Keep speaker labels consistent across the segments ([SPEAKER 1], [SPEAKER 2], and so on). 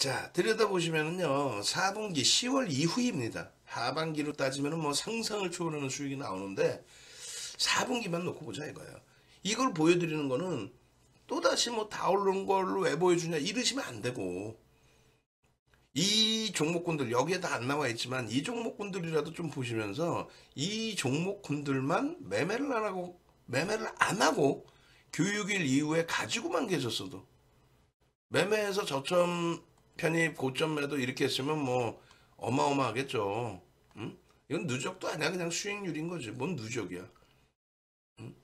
[SPEAKER 1] 자, 들여다보시면은요, 4분기 10월 이후입니다. 하반기로 따지면 은 뭐 상상을 초월하는 수익이 나오는데, 4분기만 놓고 보자 이거예요. 이걸 보여드리는 거는 또다시 뭐 다 오르는 걸로 왜 보여주냐 이러시면 안 되고, 이 종목군들, 여기에 다 안 나와 있지만, 이 종목군들이라도 좀 보시면서, 이 종목군들만 매매를 안 하고, 매매를 안 하고, 교육일 이후에 가지고만 계셨어도, 매매해서 저점 편입 고점 매도 이렇게 했으면 뭐 어마어마하겠죠. 응? 이건 누적도 아니야. 그냥 수익률인 거지. 뭔 누적이야. 응?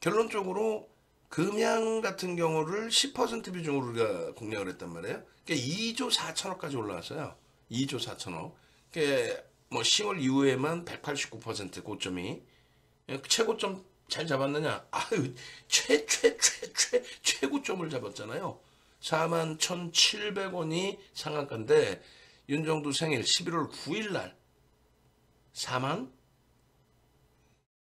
[SPEAKER 1] 결론적으로 금양 같은 경우를 10% 비중으로 우리가 공략을 했단 말이에요. 그러니까 2조 4천억까지 올라왔어요. 2조 4천억. 그러니까 뭐 10월 이후에만 189% 고점이 최고점 잘 잡았느냐? 아유 최 최 최 최 최고점을 잡았잖아요. 41,700원이 상한가인데 윤정두 생일 11월 9일 날 4만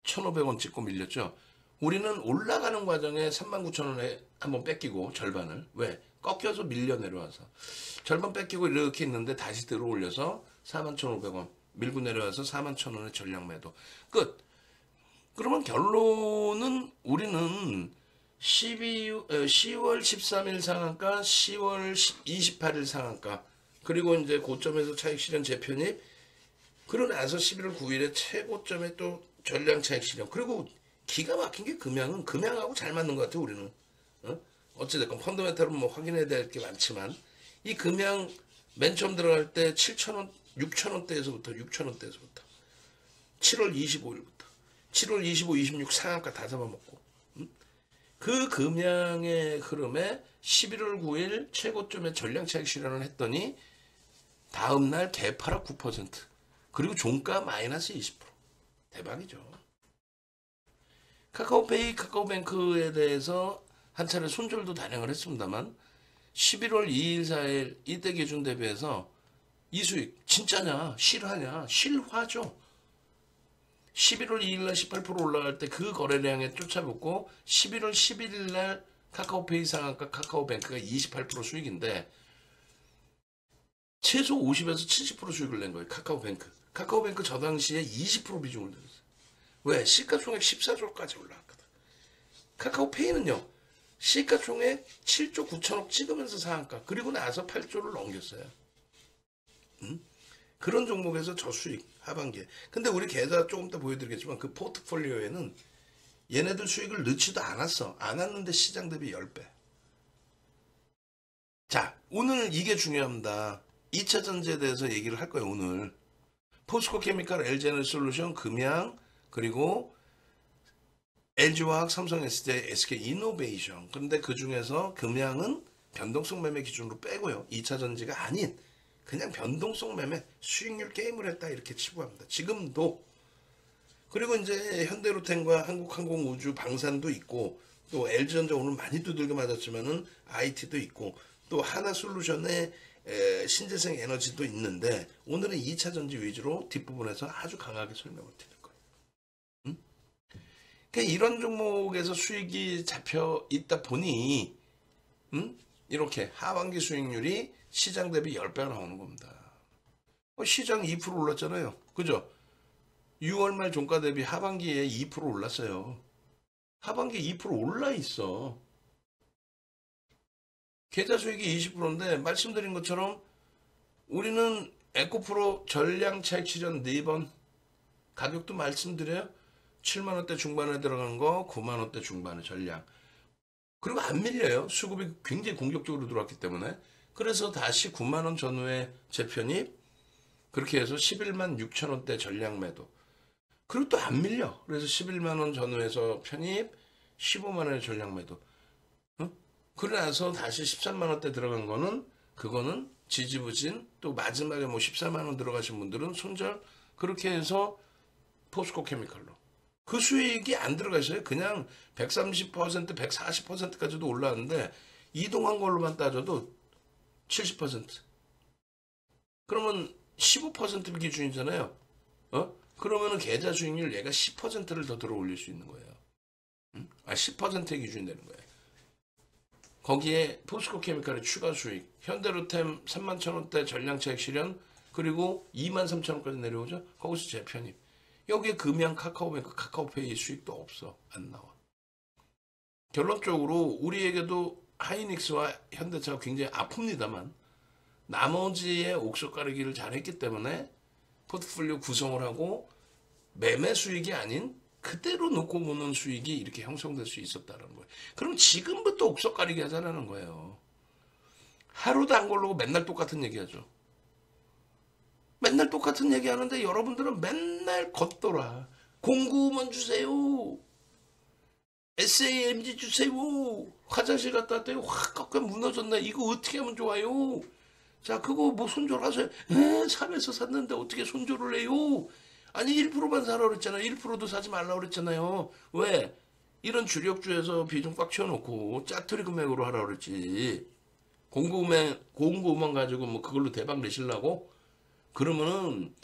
[SPEAKER 1] 1,500원 찍고 밀렸죠. 우리는 올라가는 과정에 39,000원에 한번 뺏기고 절반을 왜? 꺾여서 밀려 내려와서 절반 뺏기고 이렇게 있는데 다시 들어올려서 41,500원 밀고 내려와서 41,000원의 전량 매도 끝. 그러면 결론은 우리는 12, 10월 13일 상한가, 10월 28일 상한가, 그리고 이제 고점에서 차익 실현 재편입, 그러고 나서 11월 9일에 최고점에 또 전량 차익 실현. 그리고 기가 막힌 게 금양은 금양하고 잘 맞는 것 같아요, 우리는. 어? 어찌됐건 펀더멘탈은 뭐 확인해야 될 게 많지만, 이 금양 맨 처음 들어갈 때 7,000원, 6,000원대에서부터, 6,000원대에서부터, 7월 25일부터, 7월 25, 26 상한가 다 잡아먹고, 그 금양의 흐름에 11월 9일 최고점에 전량 차익 실현을 했더니 다음 날 개파락 9% 그리고 종가 마이너스 20% 대박이죠. 카카오페이, 카카오뱅크에 대해서 한 차례 손절도 단행을 했습니다만 11월 2일, 4일 이때 기준 대비해서 이 수익 진짜냐 실화냐 실화죠. 11월 2일 날 18% 올라갈 때 그 거래량에 쫓아붙고 11월 11일 날 카카오페이 상한가 카카오뱅크가 28% 수익인데 최소 50에서 70% 수익을 낸 거예요. 카카오뱅크. 카카오뱅크 저 당시에 20% 비중을 들였어요. 왜? 시가총액 14조까지 올라갔거든. 카카오페이는요. 시가총액 7조 9천억 찍으면서 상한가. 그리고 나서 8조를 넘겼어요. 음? 그런 종목에서 저수익 하반기에. 근데 우리 계좌 조금 이따 보여드리겠지만 그 포트폴리오에는 얘네들 수익을 넣지도 않았어. 안 왔는데 시장 대비 10배. 자, 오늘 이게 중요합니다. 2차 전지에 대해서 얘기를 할 거예요, 오늘. 포스코 케미칼, LG에너 솔루션, 금양, 그리고 LG화학, 삼성 SDI, SK 이노베이션. 근데 그 중에서 금양은 변동성 매매 기준으로 빼고요. 2차 전지가 아닌 그냥 변동성 매매 수익률 게임을 했다 이렇게 치부합니다. 지금도 그리고 이제 현대로템과 한국항공우주 방산도 있고 또 LG전자 오늘 많이 두들겨 맞았지만은 IT도 있고 또 하나솔루션의 신재생 에너지도 있는데 오늘은 2차 전지 위주로 뒷부분에서 아주 강하게 설명을 드릴 거예요. 응? 그러니까 이런 종목에서 수익이 잡혀 있다 보니 응? 이렇게 하반기 수익률이 시장 대비 10배가 나오는 겁니다. 어, 시장 2% 올랐잖아요. 그죠? 6월 말 종가 대비 하반기에 2% 올랐어요. 하반기 2% 올라 있어. 계좌 수익이 20%인데 말씀드린 것처럼 우리는 에코프로 전량 차익 실현 4번 가격도 말씀드려요. 7만 원대 중반에 들어간 거 9만 원대 중반에 전량. 그리고 안 밀려요. 수급이 굉장히 공격적으로 들어왔기 때문에. 그래서 다시 9만 원 전후에 재편입 그렇게 해서 11만 6천 원대 전량 매도. 그리고 또 안 밀려. 그래서 11만 원 전후에서 편입 15만 원의 전량 매도. 어? 그러나서 다시 13만 원대 들어간 거는 그거는 지지부진 또 마지막에 뭐 14만 원 들어가신 분들은 손절 그렇게 해서 포스코 케미칼로 그 수익이 안 들어가 있어요. 그냥 130% 140%까지도 올라왔는데 이동한 걸로만 따져도 70% 그러면 15% 기준이잖아요. 어? 그러면은 계좌 수익률 얘가 10%를 더 들어 올릴 수 있는 거예요. 응? 아, 10%의 기준이 되는 거예요. 거기에 포스코 케미칼의 추가 수익, 현대로템 3만 천 원대 전량 차익 실현, 그리고 2만 3천 원까지 내려오죠. 거기서 재편입. 여기에 금양 카카오뱅크 카카오페이 수익도 없어. 안 나와. 결론적으로 우리에게도 하이닉스와 현대차가 굉장히 아픕니다만 나머지의 옥석 가리기를 잘했기 때문에 포트폴리오 구성을 하고 매매 수익이 아닌 그대로 놓고 보는 수익이 이렇게 형성될 수 있었다는 거예요. 그럼 지금부터 옥석 가리기 하자는 거예요. 하루도 안 걸르고 맨날 똑같은 얘기 하죠. 맨날 똑같은 얘기 하는데 여러분들은 맨날 걷더라. 공구만 주세요. SAMG 주세요. 화장실 갔다 왔더니 확 꺾여 무너졌네. 이거 어떻게 하면 좋아요? 자, 그거 뭐 손절하세요. 에, 샵에서 샀는데 어떻게 손절을 해요? 아니, 1%만 사라 그랬잖아요. 1%도 사지 말라 그랬잖아요. 왜? 이런 주력주에서 비중 꽉 채워놓고 짜투리 금액으로 하라 그랬지. 공구만, 공구만 가지고 뭐 그걸로 대박 내실라고? 그러면은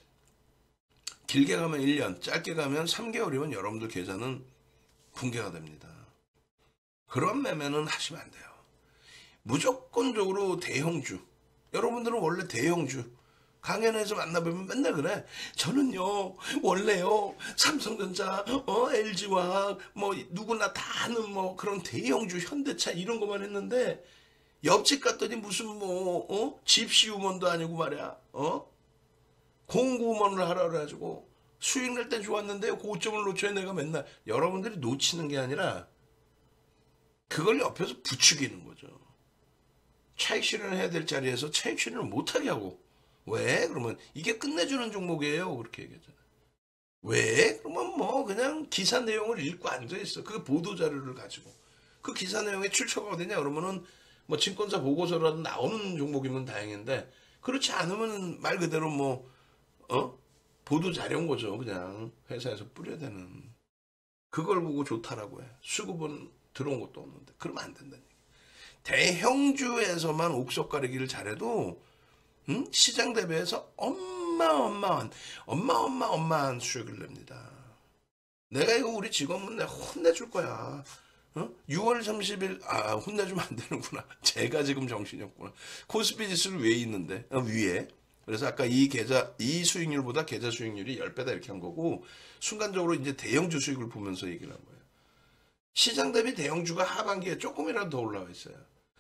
[SPEAKER 1] 길게 가면 1년, 짧게 가면 3개월이면 여러분들 계좌는 붕괴가 됩니다. 그런 매매는 하시면 안 돼요. 무조건적으로 대형주. 여러분들은 원래 대형주. 강연에서 만나보면 맨날 그래. 저는요, 원래요, 삼성전자, 어, LG와 뭐 누구나 다 아는 뭐 그런 대형주, 현대차 이런 것만 했는데 옆집 갔더니 무슨 뭐, 어? 집시우먼도 아니고 말이야. 어? 공구먼을 하라 그래가지고 수익 낼때 좋았는데 고점을 놓쳐야 내가 맨날 여러분들이 놓치는 게 아니라 그걸 옆에서 부추기는 거죠. 차익 실현을 해야 될 자리에서 차익 실현을 못하게 하고 왜? 그러면 이게 끝내주는 종목이에요. 그렇게 얘기하잖아요. 왜? 그러면 뭐 그냥 기사 내용을 읽고 앉아있어. 그 보도 자료를 가지고. 그 기사 내용에 출처가 어디냐 그러면은 뭐 증권사 보고서라도 나오는 종목이면 다행인데 그렇지 않으면 말 그대로 뭐 어? 보도 자료인 거죠. 그냥 회사에서 뿌려대는. 그걸 보고 좋다라고 해. 수급은 들어온 것도 없는데. 그러면 안 된다는 얘기. 대형주에서만 옥석 가리기를 잘해도 음? 시장 대비해서 어마어마한 어마어마어마한 수익을 냅니다. 내가 이거 우리 직원분 내가 혼내줄 거야. 어? 6월 30일 아 혼내주면 안 되는구나. 제가 지금 정신이 없구나. 코스피 지수를 위에 있는데 어, 위에. 그래서 아까 이 계좌 이 수익률보다 계좌 수익률이 10배다 이렇게 한 거고 순간적으로 이제 대형주 수익을 보면서 얘기를 한 거예요. 시장 대비 대형주가 하반기에 조금이라도 더 올라와 있어요.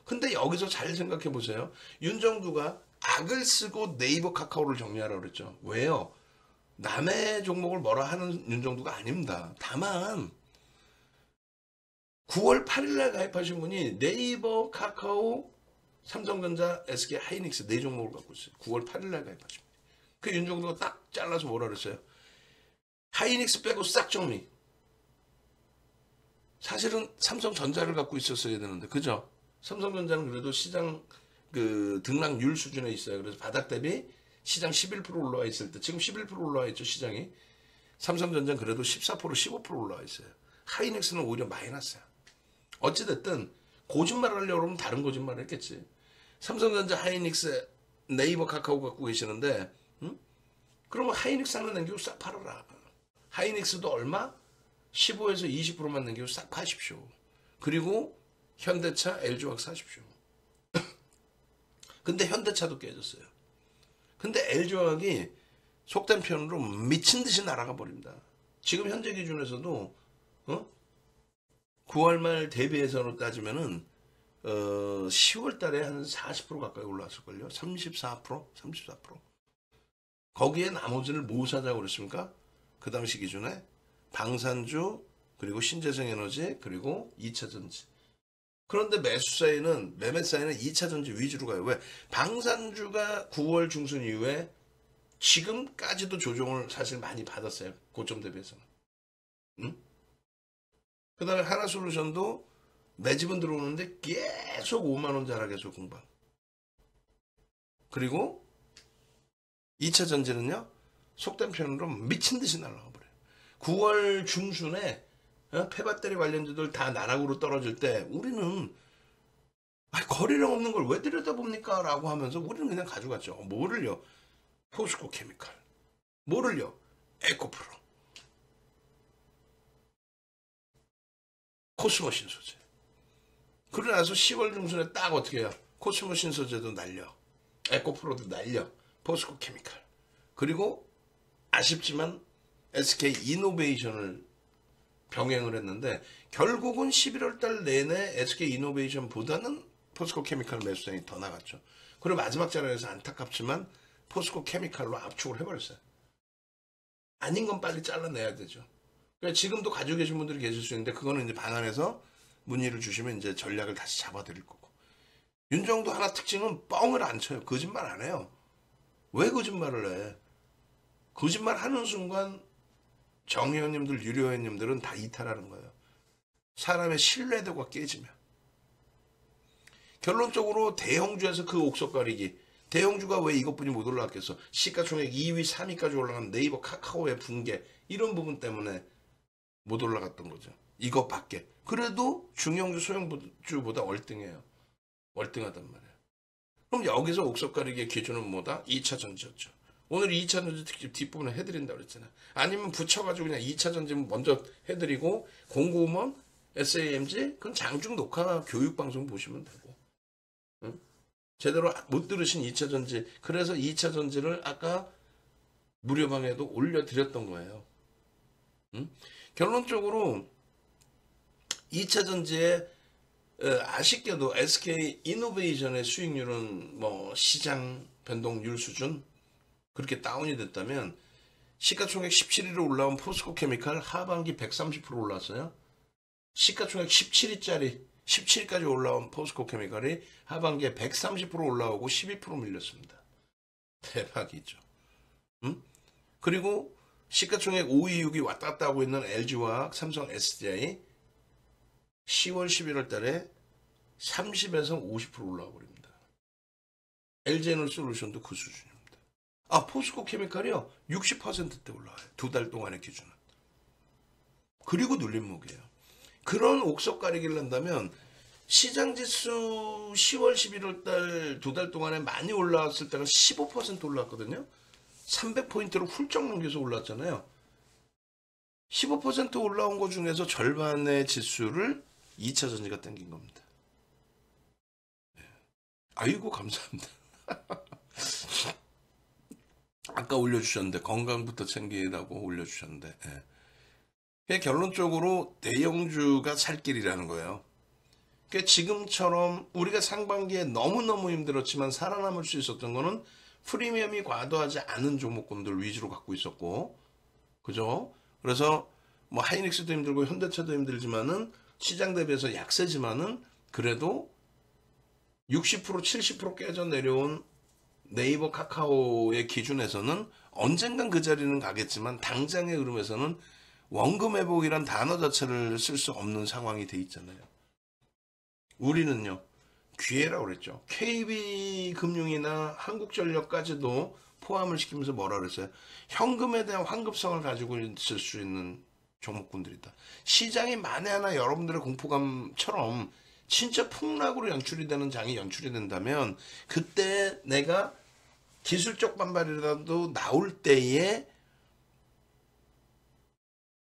[SPEAKER 1] 근데 여기서 잘 생각해 보세요. 윤정두가 악을 쓰고 네이버 카카오를 정리하라고 그랬죠. 왜요? 남의 종목을 뭐라 하는 윤정두가 아닙니다. 다만 9월 8일날 가입하신 분이 네이버, 카카오, 삼성전자, SK 하이닉스 네 종목을 갖고 있어요. 9월 8일 날 가입하신 분. 그 윤정두가 딱 잘라서 뭐라 그랬어요? 하이닉스 빼고 싹 정리. 사실은 삼성전자를 갖고 있었어야 되는데 그죠? 삼성전자는 그래도 시장 그 등락률 수준에 있어요. 그래서 바닥 대비 시장 11% 올라와 있을 때 지금 11% 올라와 있죠 시장이. 삼성전자는 그래도 14% 15% 올라와 있어요. 하이닉스는 오히려 마이너스야. 어찌됐든 거짓말을 하려고 그러면 다른 거짓말을 했겠지. 삼성전자 하이닉스 네이버 카카오 갖고 계시는데 응? 그러면 하이닉스 하나 남기고 싹 팔아라. 하이닉스도 얼마? 15에서 20%만 남기고 싹 파십시오. 그리고 현대차, LG화학 사십시오. 근데 현대차도 깨졌어요. 근데 LG화학이 속된 표현으로 미친 듯이 날아가 버립니다. 지금 현재 기준에서도 어? 9월 말 대비해서 따지면은 어, 10월 달에 한 40% 가까이 올라왔을걸요. 34%? 34%. 거기에 나머지를 뭐 사자고 그랬습니까? 그 당시 기준에 방산주, 그리고 신재생 에너지, 그리고 2차 전지. 그런데 매수 사이는, 매매 사이는 2차 전지 위주로 가요. 왜? 방산주가 9월 중순 이후에 지금까지도 조정을 사실 많이 받았어요. 고점 대비해서는. 응? 그 다음에 하나솔루션도 매집은 들어오는데 계속 5만원 자락에서 공방. 그리고 2차 전지는요, 속된 표현으로 미친 듯이 날아가 버려요. 9월 중순에 어? 폐배터리 관련주들 다 나락으로 떨어질 때 우리는 거리령 없는 걸 왜 들여다봅니까? 라고 하면서 우리는 그냥 가져갔죠. 뭐를요? 포스코 케미칼. 뭐를요? 에코프로. 코스모 신소재. 그러고 나서 10월 중순에 딱 어떻게 해요? 코스모 신소재도 날려. 에코프로도 날려. 포스코 케미칼. 그리고 아쉽지만 SK 이노베이션을 병행을 했는데 결국은 11월 달 내내 SK 이노베이션보다는 포스코 케미칼 매수량이 더 나갔죠. 그리고 마지막 자리에서 안타깝지만 포스코 케미칼로 압축을 해버렸어요. 아닌 건 빨리 잘라내야 되죠. 그러니까 지금도 가지고 계신 분들이 계실 수 있는데 그거는 이제 방안에서 문의를 주시면 이제 전략을 다시 잡아드릴 거고. 윤정도 하나 특징은 뻥을 안 쳐요. 거짓말 안 해요. 왜 거짓말을 해? 거짓말 하는 순간 정의원님들, 유료원님들은 다 이탈하는 거예요. 사람의 신뢰도가 깨지면. 결론적으로 대형주에서 그 옥석 가리기. 대형주가 왜 이것뿐이 못 올라갔겠어? 시가총액 2위, 3위까지 올라간 네이버 카카오의 붕괴. 이런 부분 때문에 못 올라갔던 거죠. 이것밖에. 그래도 중형주, 소형주보다 월등해요. 월등하단 말이에요. 그럼 여기서 옥석 가리기의 기준은 뭐다? 2차 전지였죠. 오늘 2차 전지 특집 뒷부분에 해드린다고 그랬잖아요. 아니면 붙여가지고 그냥 2차 전지 먼저 해드리고 공고음원, SAMG, 그건 장중 녹화 교육방송 보시면 되고. 응? 제대로 못 들으신 2차 전지. 그래서 2차 전지를 아까 무료방에도 올려드렸던 거예요. 응? 결론적으로 2차 전지에 어, 아쉽게도 SK 이노베이션의 수익률은 뭐 시장 변동률 수준 그렇게 다운이 됐다면 시가총액 17위로 올라온 포스코 케미칼 하반기 130% 올랐어요. 시가총액 17위짜리 17위까지 올라온 포스코 케미칼이 하반기에 130% 올라오고 12% 밀렸습니다. 대박이죠. 음? 그리고 시가총액 5위, 6위 왔다 갔다 하고 있는 LG화학, 삼성 SDI 10월, 11월 달에 30에서 50% 올라와 버립니다. LG에너솔루션도 그 수준입니다. 아, 포스코 케미칼이요. 60%대 올라와요. 두 달 동안의 기준은. 그리고 눌림목이에요. 그런 옥석 가리기를 한다면 시장 지수 10월, 11월 달 두 달 동안에 많이 올라왔을 때가 15% 올랐거든요. 300포인트로 훌쩍 넘겨서 올랐잖아요. 15% 올라온 것 중에서 절반의 지수를 2차 전지가 땡긴 겁니다. 네. 아이고 감사합니다. 아까 올려주셨는데 건강부터 챙기라고 올려주셨는데 예. 결론적으로 대형주가 살 길이라는 거예요. 그러니까 지금처럼 우리가 상반기에 너무너무 힘들었지만 살아남을 수 있었던 거는 프리미엄이 과도하지 않은 종목군들 위주로 갖고 있었고 그죠? 그래서 뭐 하이닉스도 힘들고 현대차도 힘들지만은 시장 대비해서 약세지만은 그래도 60% 70% 깨져 내려온 네이버 카카오의 기준에서는 언젠간 그 자리는 가겠지만 당장의 흐름에서는 원금 회복이란 단어 자체를 쓸 수 없는 상황이 돼 있잖아요. 우리는요. 기회라고 그랬죠. KB금융이나 한국전력까지도 포함을 시키면서 뭐라 그랬어요? 현금에 대한 환급성을 가지고 있을 수 있는 종목군들이다. 시장이 만에 하나 여러분들의 공포감처럼 진짜 폭락으로 연출이 되는 장이 연출이 된다면 그때 내가 기술적 반발이라도 나올 때에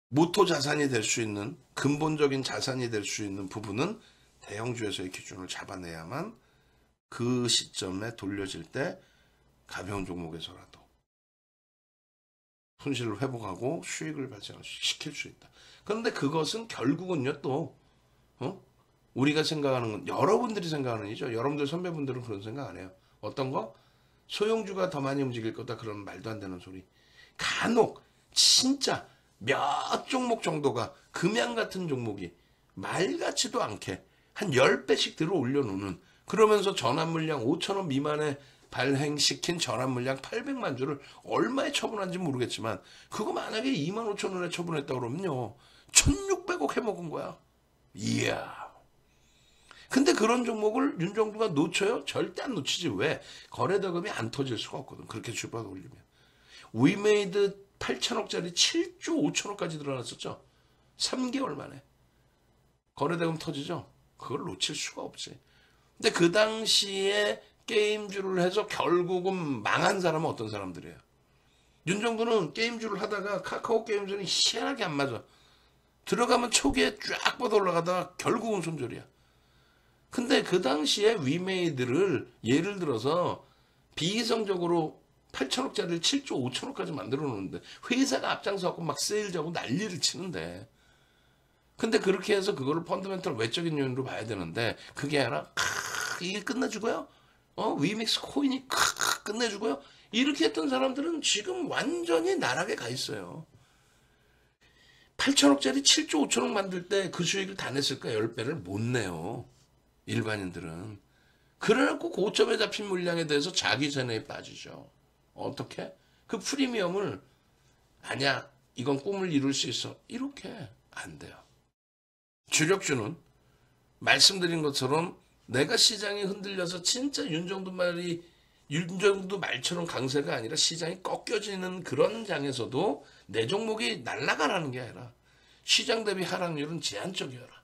[SPEAKER 1] 모토 자산이 될 수 있는 근본적인 자산이 될 수 있는 부분은 대형주에서의 기준을 잡아내야만 그 시점에 돌려질 때 가벼운 종목에서라도 손실을 회복하고 수익을 발생시킬 수 있다. 그런데 그것은 결국은요 또 어? 우리가 생각하는 건 여러분들이 생각하는 이죠. 여러분들 선배분들은 그런 생각 안 해요. 어떤 거? 소형주가 더 많이 움직일 거다 그런 말도 안 되는 소리. 간혹 진짜 몇 종목 정도가 금양 같은 종목이 말 같지도 않게 한 10배씩 들어 올려놓는 그러면서 전환 물량 5천원 미만의 발행시킨 전환 물량 800만 주를 얼마에 처분한지 모르겠지만 그거 만약에 2만 5천 원에 처분했다 그러면요. 1600억 해먹은 거야. 이야. 근데 그런 종목을 윤정부가 놓쳐요? 절대 안 놓치지. 왜? 거래대금이 안 터질 수가 없거든. 그렇게 주가가 올리면. 위메이드 8천억짜리 7조 5천억까지 늘어났었죠. 3개월 만에. 거래대금 터지죠? 그걸 놓칠 수가 없지. 근데 그 당시에 게임주를 해서 결국은 망한 사람은 어떤 사람들이에요? 윤정부는 게임주를 하다가 카카오 게임즈는 희한하게 안 맞아. 들어가면 초기에 쫙 뻗어 올라가다가 결국은 손절이야. 근데 그 당시에 위메이드를 예를 들어서 비이성적으로 8천억짜리를 7조 5천억까지 만들어 놓는데 회사가 앞장서 갖고 막 세일 잡고 난리를 치는데 근데 그렇게 해서 그거를 펀더멘털 외적인 요인으로 봐야 되는데 그게 아니라 크, 이게 끝내주고요. 어 위믹스 코인이 크, 끝내주고요. 이렇게 했던 사람들은 지금 완전히 나락에 가 있어요. 8천억짜리 7조 5천억 만들 때 그 수익을 다 냈을까? 10배를 못 내요. 일반인들은. 그래갖고 고점에 잡힌 물량에 대해서 자기 전에 빠지죠. 어떻게? 그 프리미엄을 아니야 이건 꿈을 이룰 수 있어. 이렇게 안 돼요. 주력주는 말씀드린 것처럼 내가 시장이 흔들려서 진짜 윤정도 말이 윤정도 말처럼 강세가 아니라 시장이 꺾여지는 그런 장에서도 내 종목이 날아가라는 게 아니라 시장 대비 하락률은 제한적이어라.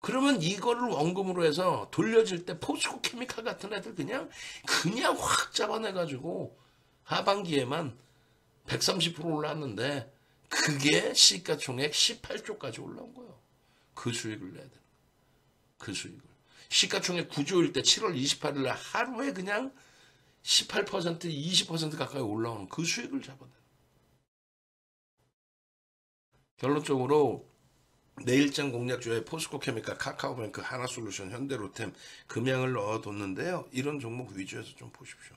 [SPEAKER 1] 그러면 이거를 원금으로 해서 돌려질 때 포스코 케미칼 같은 애들 그냥 그냥 확 잡아내가지고 하반기에만 130% 올랐는데 그게 시가총액 18조까지 올라온 거예요. 그 수익을 내야 거예요. 그 수익을. 시가총액 9조일 때 7월 28일 날 하루에 그냥 18% 20% 가까이 올라오는 그 수익을 거예요. 결론적으로 내일장 공략주에 포스코 케미칼, 카카오뱅크, 하나솔루션, 현대로템 금양을 넣어뒀는데요. 이런 종목 위주에서 좀 보십시오.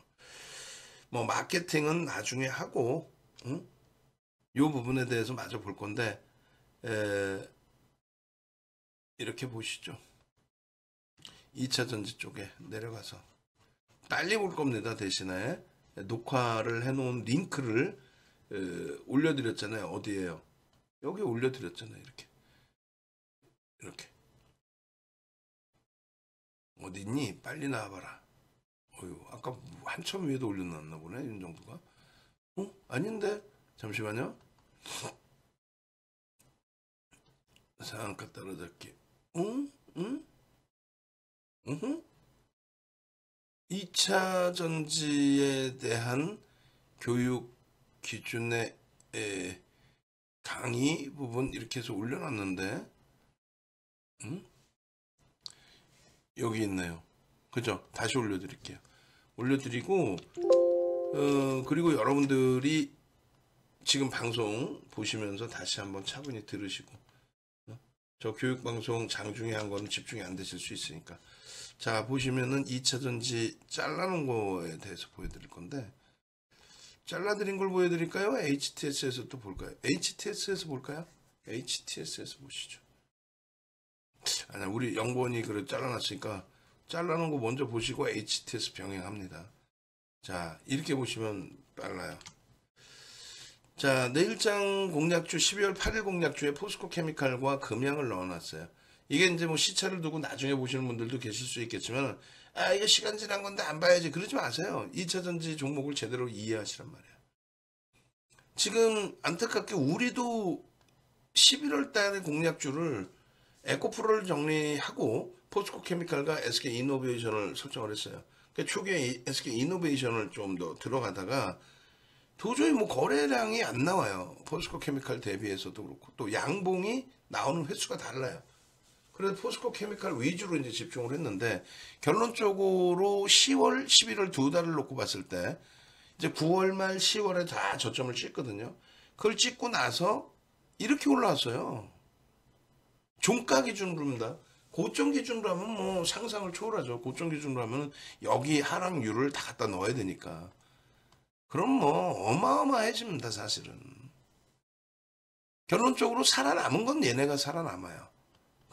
[SPEAKER 1] 뭐 마케팅은 나중에 하고 응? 요 부분에 대해서 마저 볼 건데 에, 이렇게 보시죠. 2차 전지 쪽에 내려가서 빨리 볼 겁니다. 대신에 녹화를 해놓은 링크를 에, 올려드렸잖아요. 어디에요? 여기 올려드렸잖아요. 이렇게 이렇게 어디 있니? 빨리 나와봐라. 어휴, 아까 한참 위에도 올려놨나 보네 윤 정부가. 어? 아닌데 잠시만요. 상한가 따라잡기. 응? 응? 응? 2차 전지에 대한 교육 기준의 에, 강의 부분 이렇게 해서 올려놨는데 응? 여기 있네요. 그죠? 다시 올려드릴게요. 올려드리고 어, 그리고 여러분들이 지금 방송 보시면서 다시 한번 차분히 들으시고 어? 저 교육 방송 장중에 한 거는 집중이 안 되실 수 있으니까 자 보시면은 2차 전지 잘라놓은 거에 대해서 보여드릴 건데 잘라드린 걸 보여드릴까요? HTS에서 또 볼까요? HTS에서 볼까요? HTS에서 보시죠. 아니 우리 영본이 그래 잘라놨으니까 잘라놓은 거 먼저 보시고 HTS 병행합니다. 자 이렇게 보시면 빨라요. 자 내일장 공략주 12월 8일 공략주에 포스코 케미칼과 금양을 넣어놨어요. 이게 이제 뭐 시차를 두고 나중에 보시는 분들도 계실 수 있겠지만 아 이거 시간 지난 건데 안 봐야지 그러지 마세요. 2차 전지 종목을 제대로 이해하시란 말이에요. 지금 안타깝게 우리도 11월 달에 공략주를 에코프로를 정리하고 포스코 케미칼과 SK 이노베이션을 설정을 했어요. 그러니까 초기에 SK 이노베이션을 좀 더 들어가다가 도저히 뭐 거래량이 안 나와요. 포스코 케미칼 대비해서도 그렇고 또 양봉이 나오는 횟수가 달라요. 그래서 포스코 케미칼 위주로 이제 집중을 했는데 결론적으로 10월, 11월 두 달을 놓고 봤을 때 이제 9월 말 10월에 다 저점을 찍거든요. 그걸 찍고 나서 이렇게 올라왔어요. 종가 기준으로입니다. 고점 기준으로 하면 뭐 상상을 초월하죠. 고점 기준으로 하면 여기 하락률을 다 갖다 넣어야 되니까. 그럼 뭐 어마어마해집니다, 사실은. 결론적으로 살아남은 건 얘네가 살아남아요.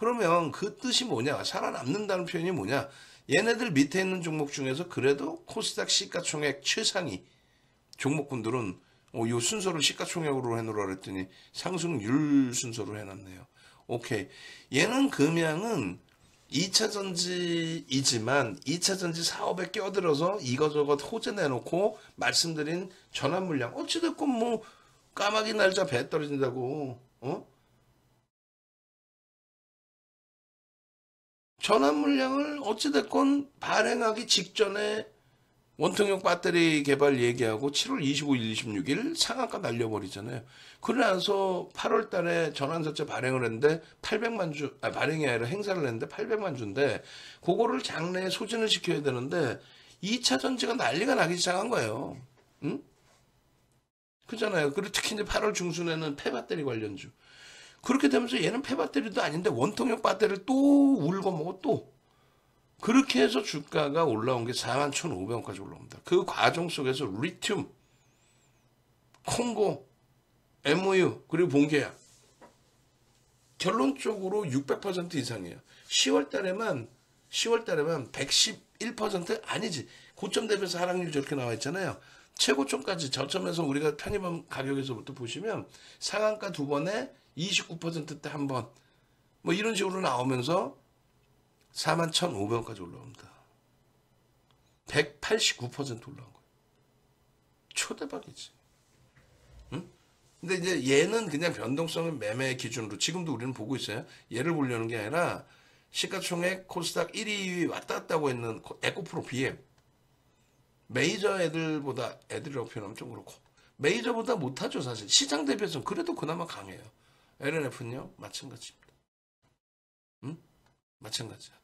[SPEAKER 1] 그러면 그 뜻이 뭐냐? 살아남는다는 표현이 뭐냐? 얘네들 밑에 있는 종목 중에서 그래도 코스닥 시가총액 최상위 종목군들은 어, 요 순서를 시가총액으로 해놓으라 그랬더니 상승률 순서로 해놨네요. 오케이. 얘는 금양은 2차 전지이지만 2차 전지 사업에 껴들어서 이거저것 호재 내놓고 말씀드린 전환 물량 어찌됐건 뭐 까마귀 날짜 배 떨어진다고 어? 전환 물량을 어찌됐건 발행하기 직전에 원통형 배터리 개발 얘기하고 7월 25일, 26일 상한가 날려버리잖아요. 그러나서 8월 달에 전환사채 발행을 했는데 800만 주, 아, 발행이 아니라 행사를 했는데 800만 주인데 그거를 장래에 소진을 시켜야 되는데 2차 전지가 난리가 나기 시작한 거예요. 응? 그잖아요. 그리고 특히 이제 8월 중순에는 폐배터리 관련주. 그렇게 되면서 얘는 폐배터리도 아닌데 원통형 배터리를 또 울고 먹어 또. 그렇게 해서 주가가 올라온 게 41,500원까지 올라옵니다. 그 과정 속에서 리튬, 콩고, MOU, 그리고 본계약. 결론적으로 600% 이상이에요. 10월 달에만, 10월 달에만 111% 아니지. 고점 대비해서 하락률 저렇게 나와 있잖아요. 최고점까지 저점에서 우리가 편입한 가격에서부터 보시면 상한가 두 번에 29%대 한 번. 뭐 이런 식으로 나오면서 41,500원까지 올라옵니다. 189% 올라온 거예요. 초대박이지. 응? 근데 이제 얘는 그냥 변동성을 매매 기준으로 지금도 우리는 보고 있어요. 얘를 보려는 게 아니라 시가총액 코스닥 1위 왔다 갔다 하고 있는 에코프로 BM. 메이저 애들보다 애들이라고 표현하면 좀 그렇고 메이저보다 못하죠 사실 시장 대비해서 그래도 그나마 강해요 LNF는요 마찬가지입니다 응? 마찬가지야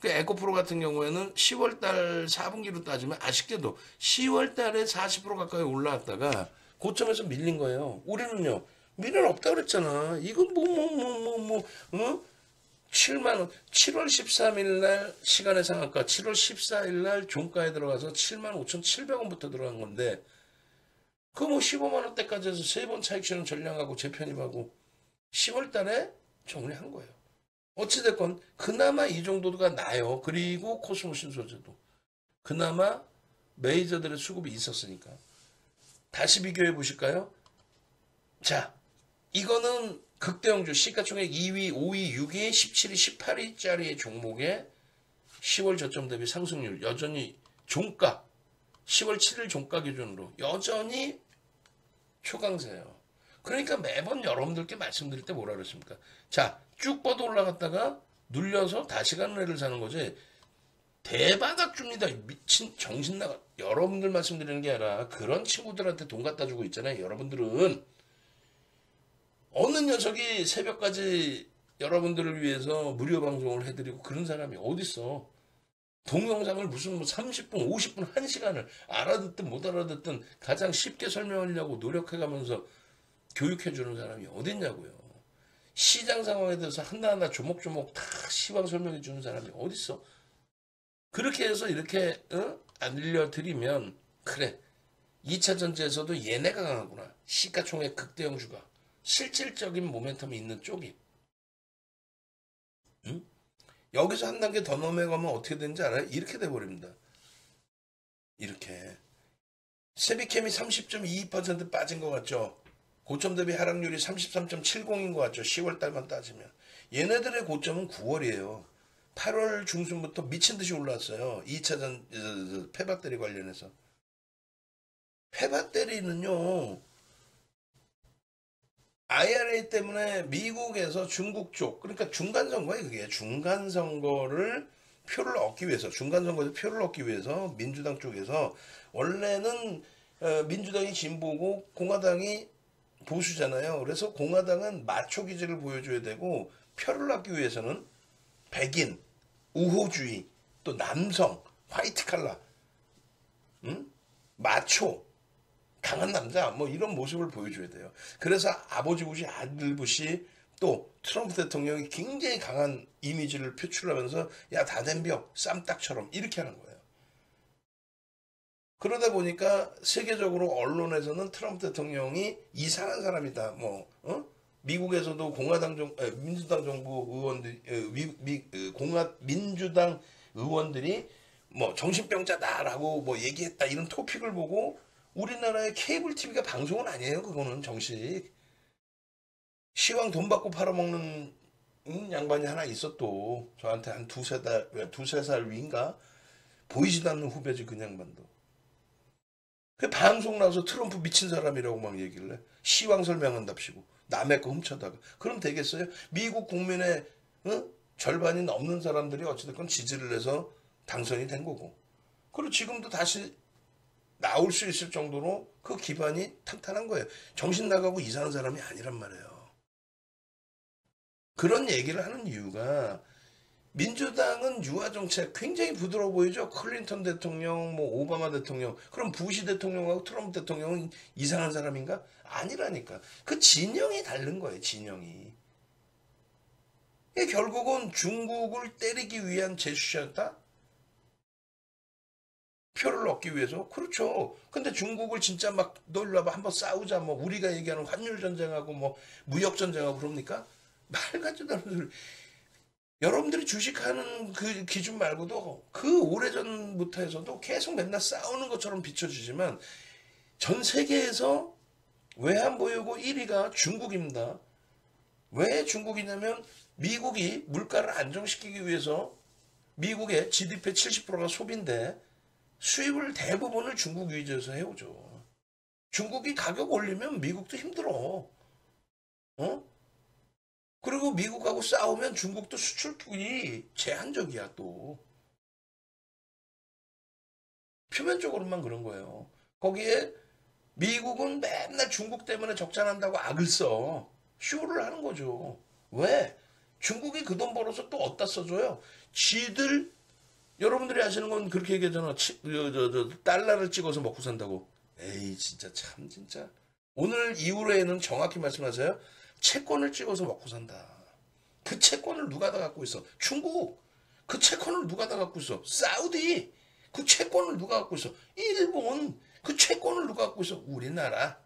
[SPEAKER 1] 그 에코프로 같은 경우에는 10월달 4분기로 따지면 아쉽게도 10월달에 40% 가까이 올라왔다가 고점에서 밀린 거예요 우리는요 미련 없다 그랬잖아 이건 뭐 뭐 뭐 뭐 뭐 어? 7만 원, 7월 13일 날 시간의 상한가, 7월 14일 날 종가에 들어가서 7만 5,700원부터 들어간 건데, 그 뭐 15만 원대까지 해서 세 번 차익실현 전량하고 재편입하고 10월 달에 정리한 거예요. 어찌됐건, 그나마 이 정도가 나요. 그리고 코스모 신소재도. 그나마 메이저들의 수급이 있었으니까. 다시 비교해 보실까요? 자, 이거는 극대형주 시가총액 2위, 5위, 6위, 17위, 18위짜리 종목의 10월 저점 대비 상승률 여전히 종가 10월 7일 종가 기준으로 여전히 초강세예요. 그러니까 매번 여러분들께 말씀드릴 때 뭐라 그랬습니까? 자, 쭉 뻗어 올라갔다가 눌려서 다시 가는 애를 사는 거지. 대바닥 줍니다. 미친 정신 나가. 여러분들 말씀드리는 게 아니라 그런 친구들한테 돈 갖다 주고 있잖아요. 여러분들은 어느 녀석이 새벽까지 여러분들을 위해서 무료 방송을 해드리고 그런 사람이 어딨어. 동영상을 무슨 뭐 30분, 50분, 1시간을 알아듣든 못 알아듣든 가장 쉽게 설명하려고 노력해가면서 교육해주는 사람이 어딨냐고요. 시장 상황에 대해서 하나하나 조목조목 다 시황 설명해 주는 사람이 어딨어. 그렇게 해서 이렇게 어? 알려드리면 그래 2차 전지에서도 얘네가 강하구나. 시가총액 극대형주가. 실질적인 모멘텀이 있는 쪽이. 응? 여기서 한 단계 더 넘어가면 어떻게 되는지 알아요? 이렇게 돼버립니다. 이렇게. 세비캠이 30.22% 빠진 것 같죠? 고점 대비 하락률이 33.70인 것 같죠? 10월 달만 따지면. 얘네들의 고점은 9월이에요. 8월 중순부터 미친 듯이 올랐어요. 2차전 폐배터리 관련해서. 폐배터리는요. IRA 때문에 미국에서 중국 쪽 그러니까 중간 선거에 그게 중간 선거를 표를 얻기 위해서 중간 선거에서 표를 얻기 위해서 민주당 쪽에서 원래는 어, 민주당이 진보고 공화당이 보수잖아요. 그래서 공화당은 마초 기질을 보여줘야 되고 표를 얻기 위해서는 백인, 우호주의, 또 남성, 화이트 칼라, 응? 마초 강한 남자 뭐 이런 모습을 보여줘야 돼요. 그래서 아버지 부시 아들 부시 또 트럼프 대통령이 굉장히 강한 이미지를 표출하면서 야 다덴병 쌈딱처럼 이렇게 하는 거예요. 그러다 보니까 세계적으로 언론에서는 트럼프 대통령이 이상한 사람이다. 뭐 어? 미국에서도 공화당 정 에, 민주당 정부 의원들 에, 미, 미, 에, 공화 민주당 의원들이 뭐 정신병자다라고 뭐 얘기했다 이런 토픽을 보고 우리나라의 케이블 TV가 방송은 아니에요. 그거는 정식. 시황 돈 받고 팔아먹는 양반이 하나 있어 또 저한테 한 두세 달 두세 살 위인가 보이지도 않는 후배지 그 양반도. 그 방송 나서 트럼프 미친 사람이라고 막 얘기를 해. 시황 설명한답시고 남의 거 훔쳐다가 그럼 되겠어요? 미국 국민의 어? 절반이 넘는 사람들이 어찌됐건 지지를 해서 당선이 된 거고 그리고 지금도 다시 나올 수 있을 정도로 그 기반이 탄탄한 거예요. 정신 나가고 이상한 사람이 아니란 말이에요. 그런 얘기를 하는 이유가 민주당은 유화 정책 굉장히 부드러워 보이죠. 클린턴 대통령, 뭐 오바마 대통령, 그럼 부시 대통령하고 트럼프 대통령은 이상한 사람인가? 아니라니까. 그 진영이 다른 거예요. 진영이. 결국은 중국을 때리기 위한 제스처였다. 표를 얻기 위해서 그렇죠. 근데 중국을 진짜 막 놀러봐 한번 싸우자 뭐 우리가 얘기하는 환율 전쟁하고 뭐 무역 전쟁하고 그럽니까? 말 같지도 않은 소리. 여러분들이 주식하는 그 기준 말고도 그 오래전부터 해서도 계속 맨날 싸우는 것처럼 비춰지지만 전 세계에서 외환보유고 1위가 중국입니다. 왜 중국이냐면 미국이 물가를 안정시키기 위해서 미국의 GDP 70%가 소비인데 수입을 대부분을 중국 위주에서 해오죠. 중국이 가격 올리면 미국도 힘들어. 어? 그리고 미국하고 싸우면 중국도 수출국이 제한적이야 또. 표면적으로만 그런 거예요. 거기에 미국은 맨날 중국 때문에 적자난다고 악을 써. 쇼를 하는 거죠. 왜? 중국이 그 돈 벌어서 또 어디다 써줘요? 지들 여러분들이 아시는 건 그렇게 얘기하잖아. 치, 저, 저, 저, 달러를 찍어서 먹고 산다고. 에이 진짜 참 진짜. 오늘 이후로에는 정확히 말씀하세요. 채권을 찍어서 먹고 산다. 그 채권을 누가 다 갖고 있어? 중국. 그 채권을 누가 다 갖고 있어? 사우디. 그 채권을 누가 갖고 있어? 일본. 그 채권을 누가 갖고 있어? 우리나라.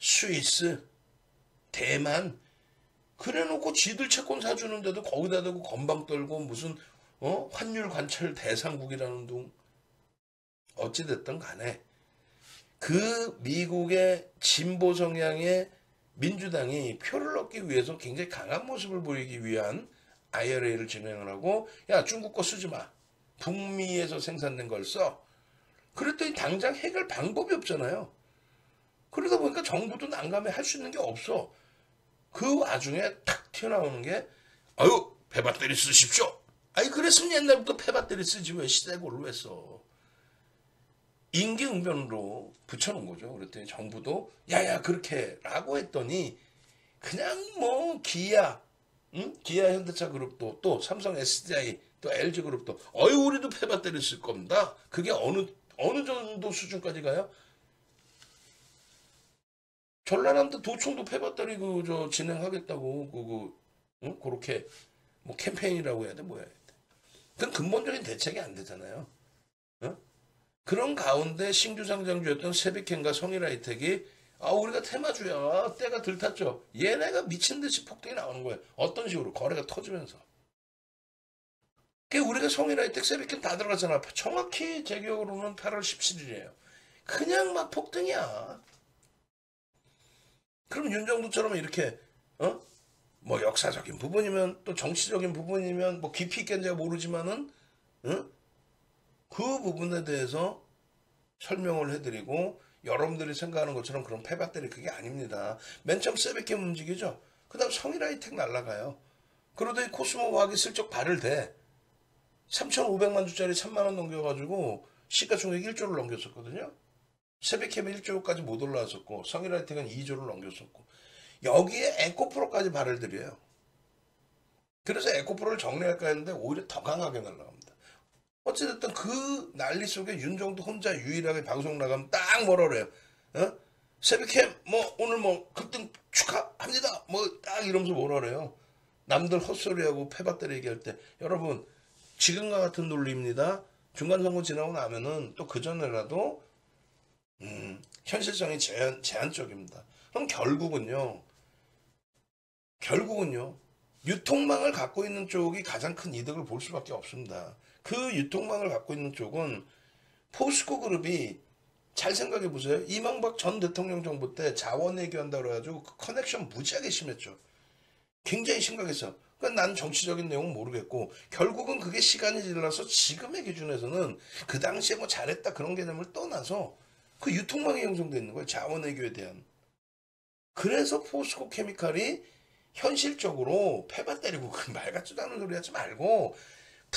[SPEAKER 1] 스위스. 대만. 그래 놓고 지들 채권 사주는데도 거기다 대고 건방 떨고 무슨 어? 환율 관찰 대상국이라는 둥. 어찌됐든 간에 그 미국의 진보 성향의 민주당이 표를 얻기 위해서 굉장히 강한 모습을 보이기 위한 IRA를 진행을 하고 야 중국 거 쓰지 마. 북미에서 생산된 걸 써. 그랬더니 당장 해결 방법이 없잖아요. 그러다 보니까 정부도 난감해 할 수 있는 게 없어. 그 와중에 탁 튀어나오는 게 아유 배배터리 쓰십시오. 아니 그랬으면 옛날부터 폐배터리 쓰지 왜 시대고를 왜 써. 인기응변으로 붙여놓은 거죠. 그랬더니 정부도 야야 그렇게 라고 했더니 그냥 뭐 기아, 응? 기아 현대차 그룹도 또 삼성 SDI 또 LG 그룹도 어이 우리도 폐배터리 쓸 겁니다. 그게 어느 어느 정도 수준까지 가요? 전라남도 도청도 폐배터리 그저 진행하겠다고 그그 응? 그렇게 뭐 캠페인이라고 해야 돼 뭐야? 그건 근본적인 대책이 안 되잖아요. 어? 그런 가운데 신규 상장주였던 세비캔과 성일하이텍이 아 우리가 테마주야 때가 들탔죠. 얘네가 미친 듯이 폭등이 나오는 거예요. 어떤 식으로 거래가 터지면서. 그 우리가 성일하이텍 세비캔 다 들어갔잖아. 정확히 제 기억으로는 8월 17일이에요. 그냥 막 폭등이야. 그럼 윤정도처럼 이렇게 어? 뭐 역사적인 부분이면 또 정치적인 부분이면 뭐 깊이 있겠는지 모르지만은 어? 그 부분에 대해서 설명을 해드리고 여러분들이 생각하는 것처럼 그런 패bat들이 그게 아닙니다. 맨 처음 세베캠 움직이죠. 그 다음 성일하이텍 날라가요. 그러더니 코스모 화학이 슬쩍 발을 대. 3,500만 주짜리 3만 원 넘겨가지고 시가총액 1조를 넘겼었거든요. 세베캠은 1조까지 못 올라왔었고 성일하이텍은 2조를 넘겼었고 여기에 에코프로까지 발을 들여요. 그래서 에코프로를 정리할까 했는데 오히려 더 강하게 날라갑니다. 어찌됐든 그 난리 속에 윤정도 혼자 유일하게 방송 나가면 딱 뭐라 그래요. 어? 세비캠 뭐 오늘 뭐 급등 축하합니다. 뭐 딱 이러면서 뭐라 그래요. 남들 헛소리하고 패박들 얘기할 때 여러분 지금과 같은 논리입니다. 중간선거 지나고 나면은 또 그전에라도 음, 현실성이 제한, 제한적입니다. 그럼 결국은요. 결국은요. 유통망을 갖고 있는 쪽이 가장 큰 이득을 볼 수밖에 없습니다. 그 유통망을 갖고 있는 쪽은 포스코 그룹이 잘 생각해 보세요. 이명박 전 대통령 정부 때 자원 외교한다고 해가지고 그 커넥션 무지하게 심했죠. 굉장히 심각했어. 그러니까 난 정치적인 내용은 모르겠고 결국은 그게 시간이 지나서 지금의 기준에서는 그 당시에 뭐 잘했다 그런 개념을 떠나서 그 유통망이 형성되어 있는 거예요. 자원 외교에 대한. 그래서 포스코 케미칼이 현실적으로 패바 때리고 그 말 같지도 않은 소리 하지 말고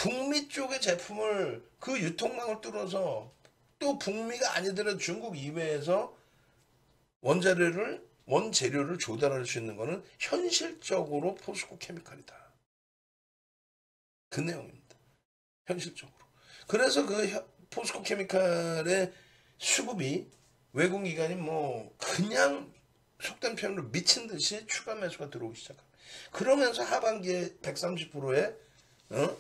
[SPEAKER 1] 북미 쪽의 제품을 그 유통망을 뚫어서 또 북미가 아니더라도 중국 이외에서 원자료를 원재료를 조달할 수 있는 거는 현실적으로 포스코 케미칼이다. 그 내용입니다. 현실적으로. 그래서 그 혀- 포스코 케미칼의 수급이 외국 기관이 뭐 그냥 속된 표현으로 미친 듯이 추가 매수가 들어오기 시작합니다. 그러면서 하반기에 130%의 어?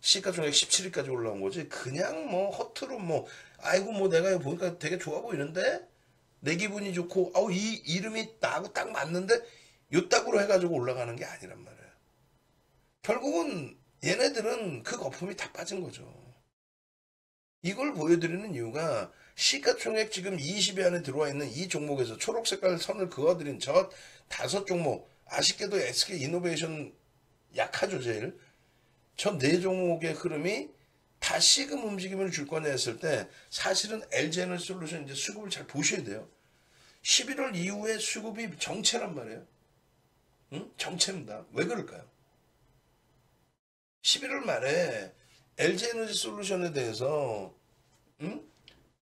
[SPEAKER 1] 시가총액 17위까지 올라온 거지. 그냥 뭐 허투루 뭐 아이고 뭐 내가 보니까 되게 좋아 보이는데 내 기분이 좋고 아우 이 이름이 나하고 딱 맞는데 요딱으로 해가지고 올라가는 게 아니란 말이에요. 결국은 얘네들은 그 거품이 다 빠진 거죠. 이걸 보여드리는 이유가 시가총액 지금 20위 안에 들어와 있는 이 종목에서 초록 색깔 선을 그어드린 저 다섯 종목 아쉽게도 SK 이노베이션 약하죠 제일 저네 종목의 흐름이 다시금 움직임을 줄 거냐 했을 때 사실은 LG에너지 솔루션 이제 수급을 잘 보셔야 돼요. 11월 이후에 수급이 정체란 말이에요. 응? 정체입니다. 왜 그럴까요? 11월 말에 LG에너지 솔루션에 대해서 응?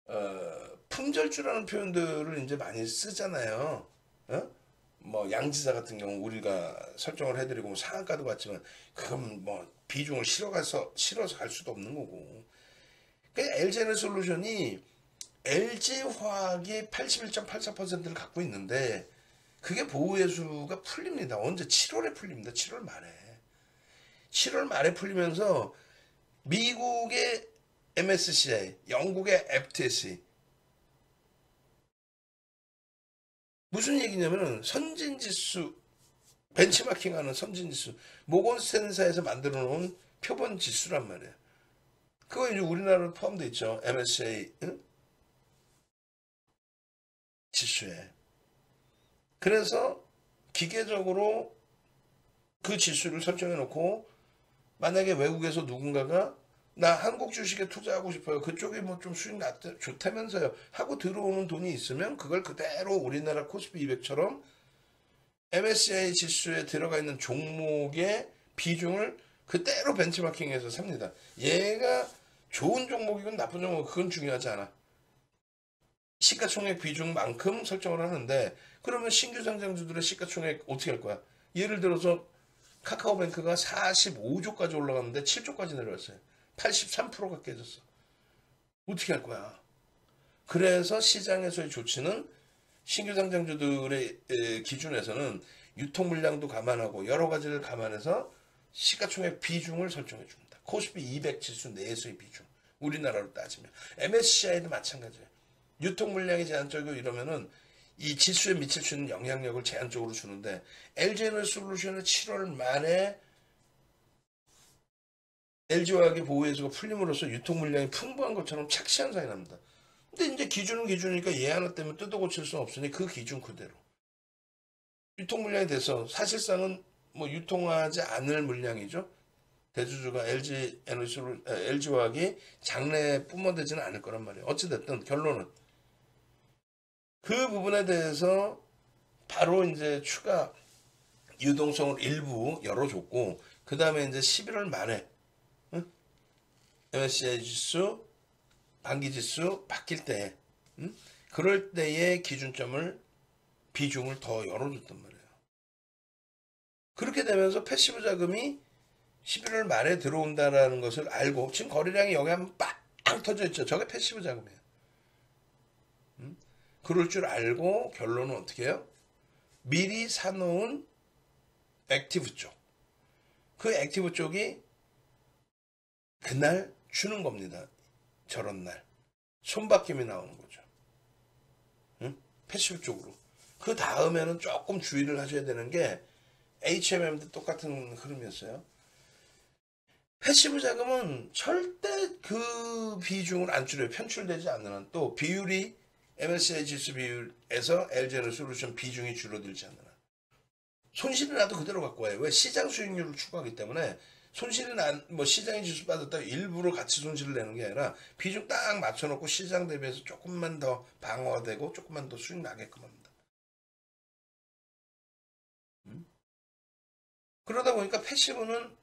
[SPEAKER 1] 어, 품절주라는 표현들을 이제 많이 쓰잖아요. 어? 뭐 양지사 같은 경우 우리가 설정을 해드리고 뭐 상한가도 받지만 그건 뭐 비중을 실어가서 실어서 갈 수도 없는 거고. 그 LG에너지 솔루션이 LG 화학이 81.84%를 갖고 있는데 그게 보호예수가 풀립니다. 언제 7월에 풀립니다. 7월 말에. 7월 말에 풀리면서 미국의 MSCI, 영국의 FTSE 무슨 얘기냐면은 선진지수 벤치마킹하는 선진지수 모건스탠사에서 만들어 놓은 표본 지수란 말이에요. 그거 이제 우리나라로 포함되어 있죠. MSCI 응? 지수에. 그래서 기계적으로 그 지수를 설정해 놓고 만약에 외국에서 누군가가 나 한국 주식에 투자하고 싶어요. 그쪽이 뭐 좀 수익 낮, 좋다면서요. 하고 들어오는 돈이 있으면 그걸 그대로 우리나라 코스피 200처럼 MSCI 지수에 들어가 있는 종목의 비중을 그대로 벤치마킹해서 삽니다. 얘가 좋은 종목이건 나쁜 종목 그건 중요하지 않아. 시가총액 비중만큼 설정을 하는데 그러면 신규 상장주들의 시가총액 어떻게 할 거야? 예를 들어서 카카오뱅크가 45조까지 올라갔는데 7조까지 내려왔어요. 83%가 깨졌어. 어떻게 할 거야? 그래서 시장에서의 조치는 신규 상장주들의 에, 기준에서는 유통 물량도 감안하고 여러 가지를 감안해서 시가총액 비중을 설정해 줍니다. 코스피 200 지수 내에서의 비중. 우리나라로 따지면 MSCI도 마찬가지예요. 유통 물량이 제한적이고 이러면은 이 지수에 미칠 수 있는 영향력을 제한적으로 주는데 LG에너지 솔루션은 7월 말에 LG화학의 보호해수가 풀림으로써 유통 물량이 풍부한 것처럼 착시 현상이 납니다. 근데 이제 기준은 기준이니까 얘 하나 때문에 뜯어 고칠 수는 없으니 그 기준 그대로. 유통 물량이 돼서 사실상은 뭐 유통하지 않을 물량이죠. 대주주가 LG 에너지 솔루, LG화학이 장래에 뿜어대지는 않을 거란 말이에요. 어찌 됐든 결론은 그 부분에 대해서 바로 이제 추가 유동성을 일부 열어줬고 그 다음에 이제 11월 말에 응? MSCI 지수 반기 지수 바뀔 때 응? 그럴 때의 기준점을 비중을 더 열어줬단 말이에요. 그렇게 되면서 passive 자금이 11월 말에 들어온다라는 것을 알고 지금 거래량이 여기 한번 빵 터져 있죠. 저게 passive 자금이에요. 응? 그럴 줄 알고 결론은 어떻게 해요? 미리 사놓은 active 쪽. 그 active 쪽이 그날 주는 겁니다. 저런 날. 손바뀜이 나오는 거죠. 응? passive 쪽으로. 그 다음에는 조금 주의를 하셔야 되는 게 HMM도 똑같은 흐름이었어요. passive 자금은 절대 그 비중을 안 줄여요. 편출되지 않는 한. 또 비율이 MSCI 지수 비율에서 LG에너지솔루션 비중이 줄어들지 않는 한. 손실이 나도 그대로 갖고 와요. 왜? 시장 수익률을 추구하기 때문에 손실이 난, 뭐 시장의 지수 빠졌다고 일부러 같이 손실을 내는 게 아니라 비중 딱 맞춰놓고 시장 대비해서 조금만 더 방어되고 조금만 더 수익 나게끔 합니다. 음? 그러다 보니까 패시브는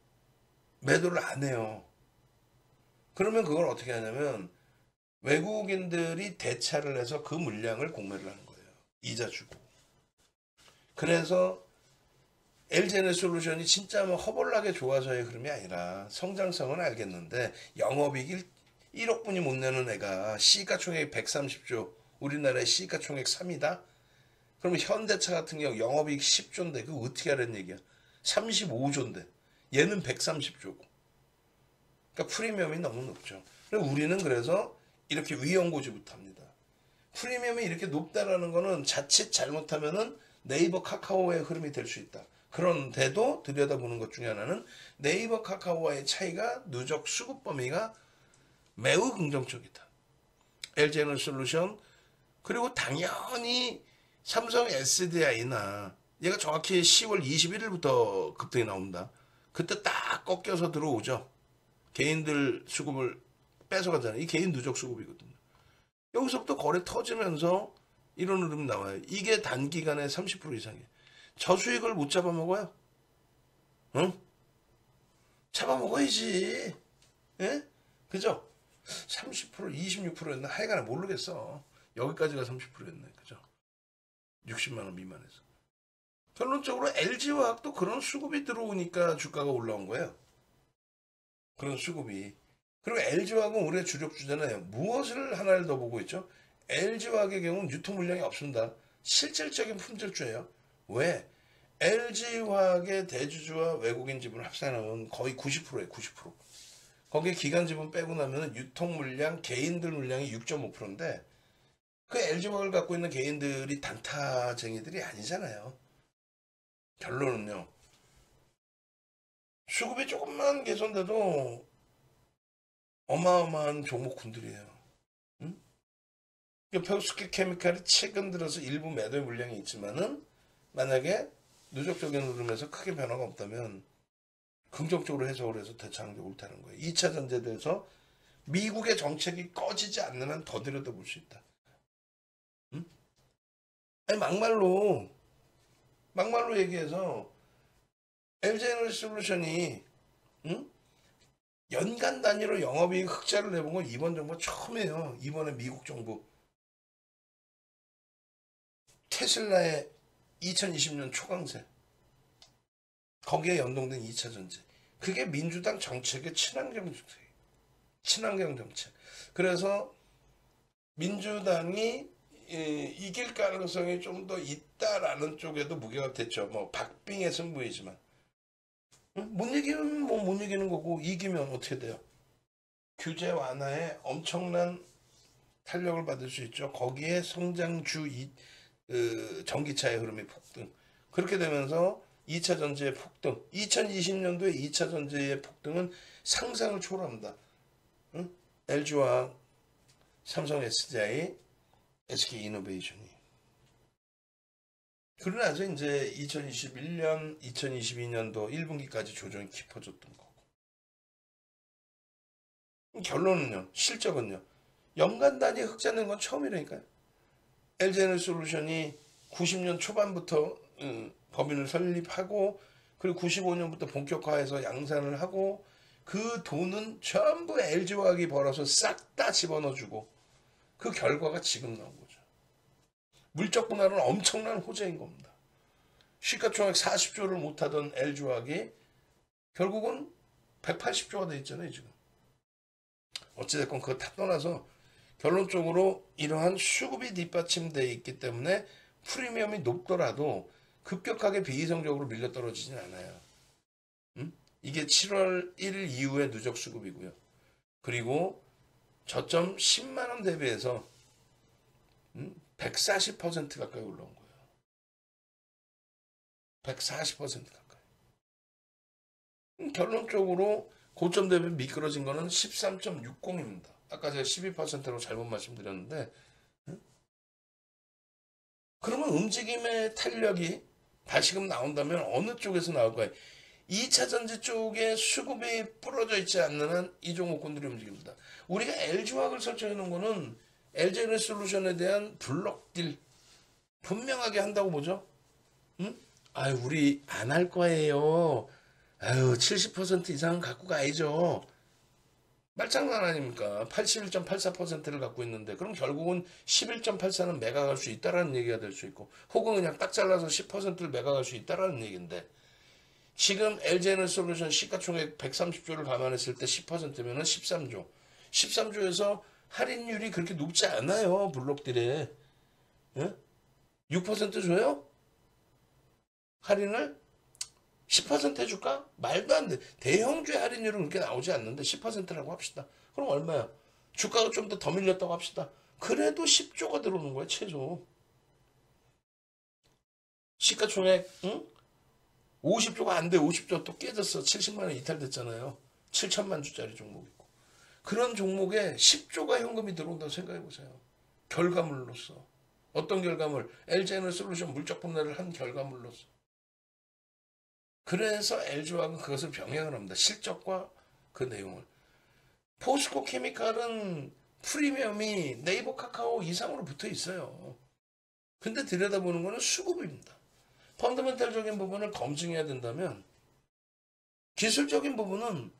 [SPEAKER 1] 매도를 안 해요. 그러면 그걸 어떻게 하냐면 외국인들이 대차를 해서 그 물량을 공매를 하는 거예요. 이자 주고. 그래서 LG에너솔루션이 진짜 뭐 허벌나게 좋아서의 흐름이 아니라 성장성은 알겠는데 영업이익 1억 분이 못 내는 애가 시가총액 130조 우리나라의 시가총액 3위다? 그러면 현대차 같은 경우 영업이익 10조인데 그거 어떻게 하라는 얘기야? 35조인데 얘는 130조고 그러니까 프리미엄이 너무 높죠. 우리는 그래서 이렇게 위험고지부터 합니다. 프리미엄이 이렇게 높다라는 거는 자칫 잘못하면은 네이버 카카오의 흐름이 될 수 있다. 그런데도 들여다보는 것 중에 하나는 네이버 카카오와의 차이가 누적 수급 범위가 매우 긍정적이다. LG에너 솔루션 그리고 당연히 삼성 SDI나 얘가 정확히 10월 21일부터 급등이 나옵니다. 그때 딱 꺾여서 들어오죠. 개인들 수급을 뺏어가잖아요. 이 개인 누적 수급이거든요. 여기서부터 거래 터지면서 이런 흐름이 나와요. 이게 단기간에 30% 이상이에요. 저수익을 못 잡아먹어요. 응? 잡아먹어야지. 예? 그죠? 30% 26%였나? 하여간에 모르겠어. 여기까지가 30%였네. 그죠? 60만 원 미만에서. 결론적으로 LG화학도 그런 수급이 들어오니까 주가가 올라온 거예요. 그런 수급이. 그리고 LG화학은 우리의 주력 주잖아요. 무엇을 하나를 더 보고 있죠? LG화학의 경우는 유통 물량이 없습니다. 실질적인 품질주예요. 왜? LG화학의 대주주와 외국인 지분을 합산하면 거의 90%예요. 90%. 거기에 기간 지분 빼고 나면 유통 물량, 개인들 물량이 6.5%인데 그 LG화학을 갖고 있는 개인들이 단타쟁이들이 아니잖아요. 결론은요. 수급이 조금만 개선돼도 어마어마한 종목군들이에요. 응? 페우스키 케미칼이 최근 들어서 일부 매도의 물량이 있지만은 만약에 누적적인 흐름에서 크게 변화가 없다면 긍정적으로 해석을 해서 대차하는 게 옳다는 거예요. 2차 전제에 대해서 미국의 정책이 꺼지지 않는 한 더 들여다볼 수 있다. 응? 아니 막말로 막말로 얘기해서 LG에너지 솔루션이 응? 연간 단위로 영업이익 흑자를 내본 건 이번 정부 처음이에요. 이번에 미국 정부 테슬라의 2020년 초강세. 거기에 연동된 2차 전제 그게 민주당 정책의 친환경 정책 친환경 정책. 그래서 민주당이 이, 이길 가능성이 좀 더 있다라는 쪽에도 무게가 됐죠. 뭐 박빙의 승부이지만. 응? 못 이기면 뭐 못 이기는 거고 이기면 어떻게 돼요? 규제 완화에 엄청난 탄력을 받을 수 있죠. 거기에 성장주 이, 그 전기차의 흐름이 폭등. 그렇게 되면서 2차 전지의 폭등. 2020년도에 2차 전지의 폭등은 상상을 초월합니다. 응? LG와 삼성 SDI, SK 이노베이션이. 그러나서 이제 2021년, 2022년도 1분기까지 조정이 깊어졌던 거고. 결론은요, 실적은요, 연간 단위 흑자낸 건 처음이라니까요. LG에너솔루션이 90년 초반부터 음, 법인을 설립하고 그리고 95년부터 본격화해서 양산을 하고 그 돈은 전부 LG화학이 벌어서 싹 다 집어넣어주고 그 결과가 지금 나온 거죠. 물적 분할은 엄청난 호재인 겁니다. 시가총액 40조를 못하던 LG화학이 결국은 180조가 돼 있잖아요 지금. 어찌됐건 그거 다 떠나서 결론적으로 이러한 수급이 뒷받침되어 있기 때문에 프리미엄이 높더라도 급격하게 비이성적으로 밀려 떨어지진 않아요. 음? 이게 7월 1일 이후의 누적 수급이고요. 그리고 저점 10만 원 대비해서 음? 140% 가까이 올라온 거예요. 140% 가까이. 음, 결론적으로 고점 대비 미끄러진 거는 13.60입니다. 아까 제가 12%로 잘못 말씀드렸는데 그러면 움직임의 탄력이 다시금 나온다면 어느 쪽에서 나올까요? 2차 전지 쪽에 수급이 부러져 있지 않는 한 이 종목군들이 움직입니다. 우리가 LG화학을 설정해 놓은 거는 LG에너솔루션에 대한 블록딜 분명하게 한다고 보죠. 응? 아유 우리 안 할 거예요. 아유 70% 이상은 갖고 가야죠. 말장난 아닙니까? 81.84%를 갖고 있는데 그럼 결국은 11.84는 매각할 수 있다라는 얘기가 될 수 있고 혹은 그냥 딱 잘라서 10%를 매각할 수 있다라는 얘기인데 지금 LG에너 솔루션 시가총액 130조를 감안했을 때 10%면은 13조. 13조에서 할인율이 그렇게 높지 않아요. 블록들에. 예? 6% 줘요? 할인을 10% 해줄까? 말도 안 돼. 대형주의 할인율은 그렇게 나오지 않는데 10%라고 합시다. 그럼 얼마야? 주가가 좀 더 더 밀렸다고 합시다. 그래도 10조가 들어오는 거야, 최소. 시가총액, 응? 50조가 안 돼. 50조 또 깨졌어. 70만 원 이탈됐잖아요. 7천만 주짜리 종목 있고. 그런 종목에 10조가 현금이 들어온다고 생각해 보세요. 결과물로서. 어떤 결과물? LG에너솔루션 물적 분할을 한 결과물로서. 그래서 LG화학은 그것을 병행을 합니다. 실적과 그 내용을. 포스코 케미칼은 프리미엄이 네이버 카카오 이상으로 붙어 있어요. 근데 들여다보는 거는 수급입니다. 펀더멘탈적인 부분을 검증해야 된다면 기술적인 부분은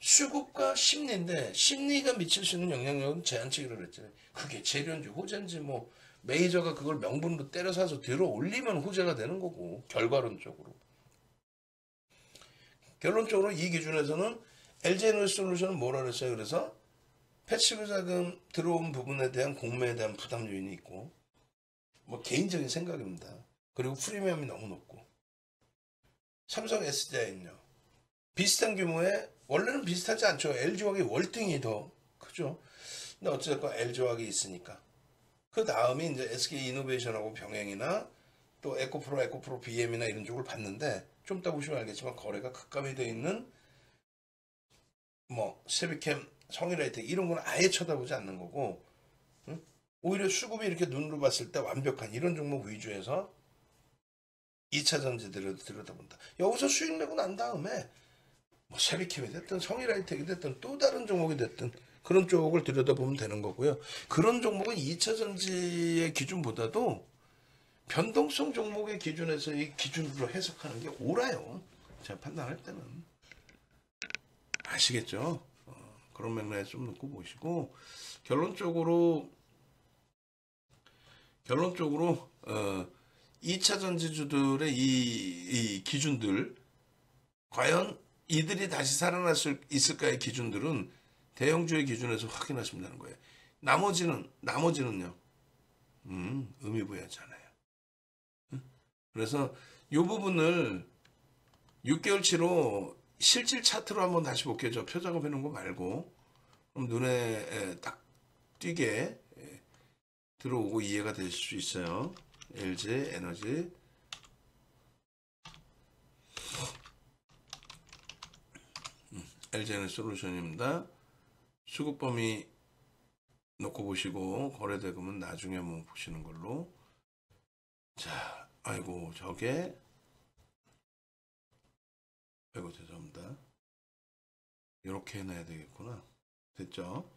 [SPEAKER 1] 수급과 심리인데 심리가 미칠 수 있는 영향력은 제한치기로 그랬잖아요. 그게 재료인지 호재인지 뭐 메이저가 그걸 명분으로 때려 사서 들어 올리면 호재가 되는 거고 결과론적으로. 결론적으로 이 기준에서는 LG에너지솔루션은 뭐라 그랬어요? 그래서 passive 자금 들어온 부분에 대한 공매에 대한 부담 요인이 있고 뭐 개인적인 생각입니다. 그리고 프리미엄이 너무 높고 삼성 SDI는요. 비슷한 규모의 원래는 비슷하지 않죠. LG화학이 월등히 더 크죠. 근데 어찌됐건 LG화학이 있으니까 그 다음에 이제 SK 이노베이션하고 병행이나 또 에코프로, 에코프로 BM이나 이런 쪽을 봤는데 좀 이따 보시면 알겠지만 거래가 급감이 되어 있는 뭐 세비캠, 성일라이트 이런 건 아예 쳐다보지 않는 거고 응? 오히려 수급이 이렇게 눈으로 봤을 때 완벽한 이런 종목 위주에서 2차 전지들을 들여다본다. 여기서 수익 내고 난 다음에 뭐 세비캠이 됐든 성일라이텍이 됐든 또 다른 종목이 됐든 그런 쪽을 들여다보면 되는 거고요. 그런 종목은 2차 전지의 기준보다도 변동성 종목의 기준에서 이 기준으로 해석하는 게 옳아요. 제가 판단할 때는. 아시겠죠? 어, 그런 맥락에 좀 놓고 보시고 결론적으로 결론적으로 어, 2차 전지주들의 이, 이 기준들 과연 이들이 다시 살아날 수 있을까의 기준들은 대형주의 기준에서 확인하시면 되는 거예요. 나머지는 나머지는요. 음, 의미 부여하잖아요. 그래서 이 부분을 6개월치로 실질 차트로 한번 다시 볼게요. 저 표작업 해놓은 거 말고 눈에 딱 띄게 들어오고 이해가 되실 수 있어요. LG 에너지 LG 에너지 솔루션입니다. 수급 범위 놓고 보시고 거래 대금은 나중에 한번 보시는 걸로. 자, 아이고 저게 아이고 죄송합니다. 이렇게 해놔야 되겠구나. 됐죠?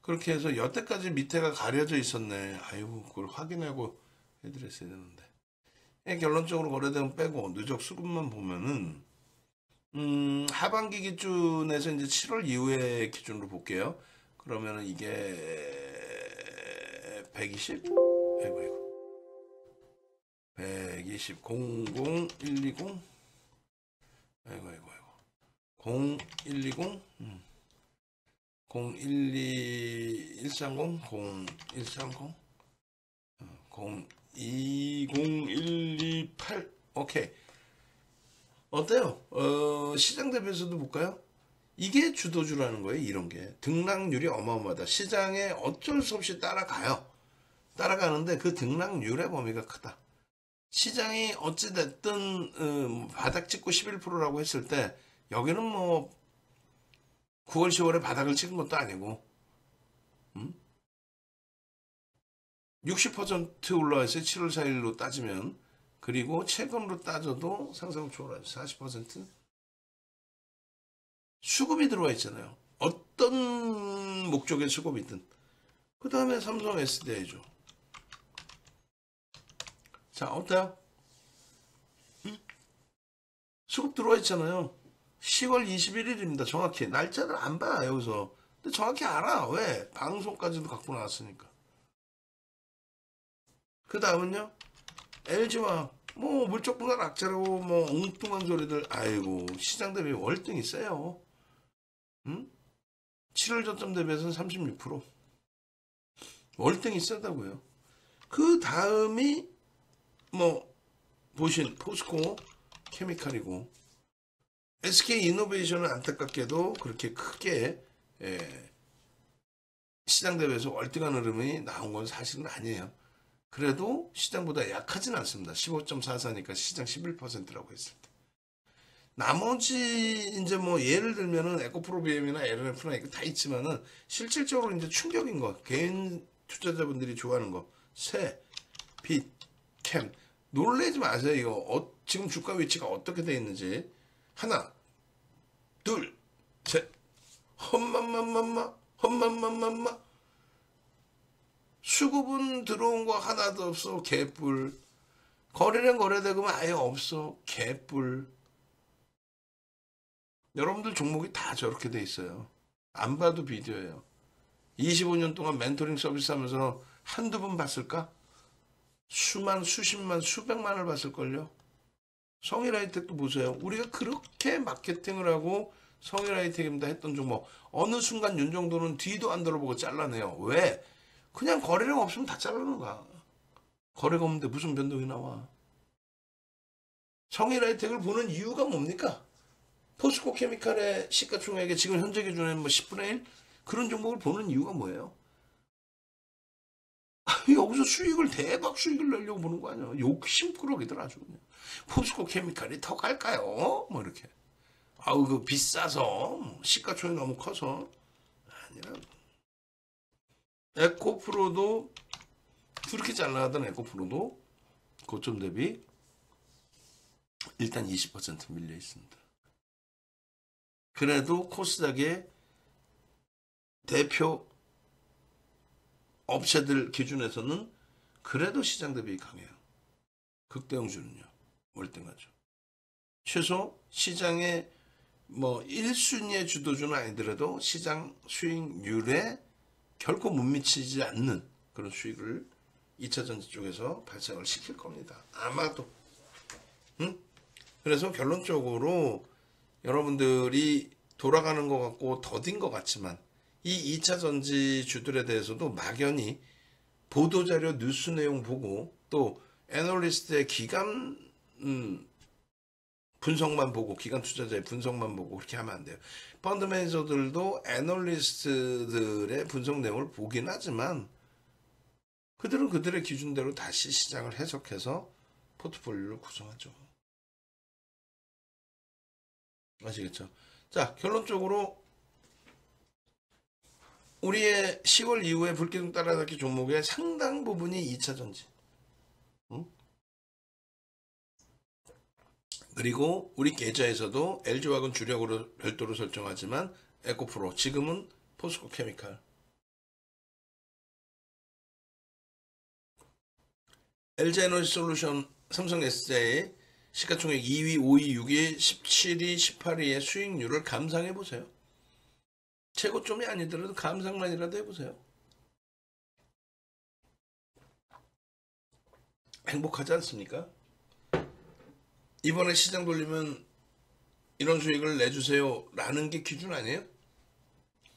[SPEAKER 1] 그렇게 해서 여태까지 밑에가 가려져 있었네. 아이고 그걸 확인하고 해드렸어야 되는데. 예, 결론적으로 거래대금 빼고 누적 수급만 보면은 음, 하반기 기준에서 이제 7월 이후의 기준으로 볼게요. 그러면은 이게 120? 아이고 아이고. 120 00120 아이고 아이고 아이고 0120 음. 012 130 0130 020128 오케이 어때요? 어, 시장 대비해서도 볼까요? 이게 주도주라는 거예요. 이런 게 등락률이 어마어마하다. 시장에 어쩔 수 없이 따라가요. 따라가는데 그 등락률의 범위가 크다. 시장이 어찌됐든 음, 바닥 찍고 11%라고 했을 때 여기는 뭐 9월 10월에 바닥을 찍은 것도 아니고 음? 60% 올라와서 7월 4일로 따지면. 그리고 최근으로 따져도 상승 초월하죠. 40% 수급이 들어와 있잖아요. 어떤 목적의 수급이든. 그 다음에 삼성 SDI죠 자, 어때요? 응? 수급 들어와 있잖아요. 10월 21일입니다. 정확히 날짜를 안 봐 여기서. 근데 정확히 알아. 왜? 방송까지도 갖고 나왔으니까. 그 다음은요. LG와 뭐 물적 분할 악재라고 뭐 엉뚱한 소리들. 아이고 시장 대비 월등히 세요. 응? 7월 저점 대비해서는 36%. 월등히 세다고요. 그 다음이 뭐 보신 포스코 케미칼이고 SK 이노베이션은 안타깝게도 그렇게 크게 예, 시장 대비해서 월등한 흐름이 나온 건 사실은 아니에요. 그래도 시장보다 약하진 않습니다. 15.44니까 시장 11%라고 했을 때. 나머지 이제 뭐 예를 들면은 에코프로비엠이나 LNF나 이거 다 있지만은 실질적으로 이제 충격인 거 개인 투자자분들이 좋아하는 거 세, 빛, 캠 놀래지 마세요. 이거 어, 지금 주가 위치가 어떻게 돼 있는지. 하나 둘셋. 험맘맘맘마 험맘맘맘마. 수급은 들어온 거 하나도 없어. 개뿔. 거래량 거래대금은 아예 없어. 개뿔. 여러분들 종목이 다 저렇게 돼 있어요. 안 봐도 비디오예요. 25년 동안 멘토링 서비스 하면서 한두 번 봤을까? 수만, 수십만, 수백만을 봤을걸요? 성일 하이텍도 보세요. 우리가 그렇게 마케팅을 하고 성일 하이텍입니다 했던 종목 어느 순간 윤 정도는 뒤도 안 돌아보고 잘라내요. 왜? 그냥 거래량 없으면 다 잘라는 거야. 거래가 없는데 무슨 변동이 나와? 성일 하이텍을 보는 이유가 뭡니까? 포스코 케미칼의 시가총액에 지금 현재 기준에 뭐 10분의 1? 그런 종목을 보는 이유가 뭐예요? 여기서 수익을 대박 수익을 내려고 보는 거 아니야? 욕심꾸러기들 아주 그냥. 포스코 케미칼이 더 갈까요? 뭐 이렇게. 아우 그 비싸서 뭐 시가총이 너무 커서 아니라. 에코프로도 그렇게 잘 나가던 에코프로도 고점 대비 일단 20% 밀려 있습니다. 그래도 코스닥의 대표 업체들 기준에서는 그래도 시장 대비 강해요. 극대형주는요. 월등하죠. 최소 시장의 뭐 1순위의 주도주는 아니더라도 시장 수익률에 결코 못 미치지 않는 그런 수익을 2차 전지 쪽에서 발생을 시킬 겁니다. 아마도. 응? 그래서 결론적으로 여러분들이 돌아가는 것 같고 더딘 것 같지만 이 2차 전지주들에 대해서도 막연히 보도자료 뉴스 내용 보고 또 애널리스트의 기간 음, 분석만 보고 기간 투자자의 분석만 보고 그렇게 하면 안 돼요. 펀드 매니저들도 애널리스트들의 분석 내용을 보긴 하지만 그들은 그들의 기준대로 다시 시장을 해석해서 포트폴리오를 구성하죠. 아시겠죠? 자, 결론적으로 우리의 10월 이후에 불기둥 따라잡기 종목의 상당 부분이 2차 전지. 응? 그리고 우리 계좌에서도 LG화학은 주력으로 별도로 설정하지만 에코프로 지금은 포스코 케미칼 LG에너지 솔루션 삼성 SJ 시가총액 2위, 5위, 6위, 17위, 18위의 수익률을 감상해 보세요. 최고점이 아니더라도 감상만이라도 해보세요. 행복하지 않습니까? 이번에 시장 돌리면 이런 수익을 내주세요 라는 게 기준 아니에요?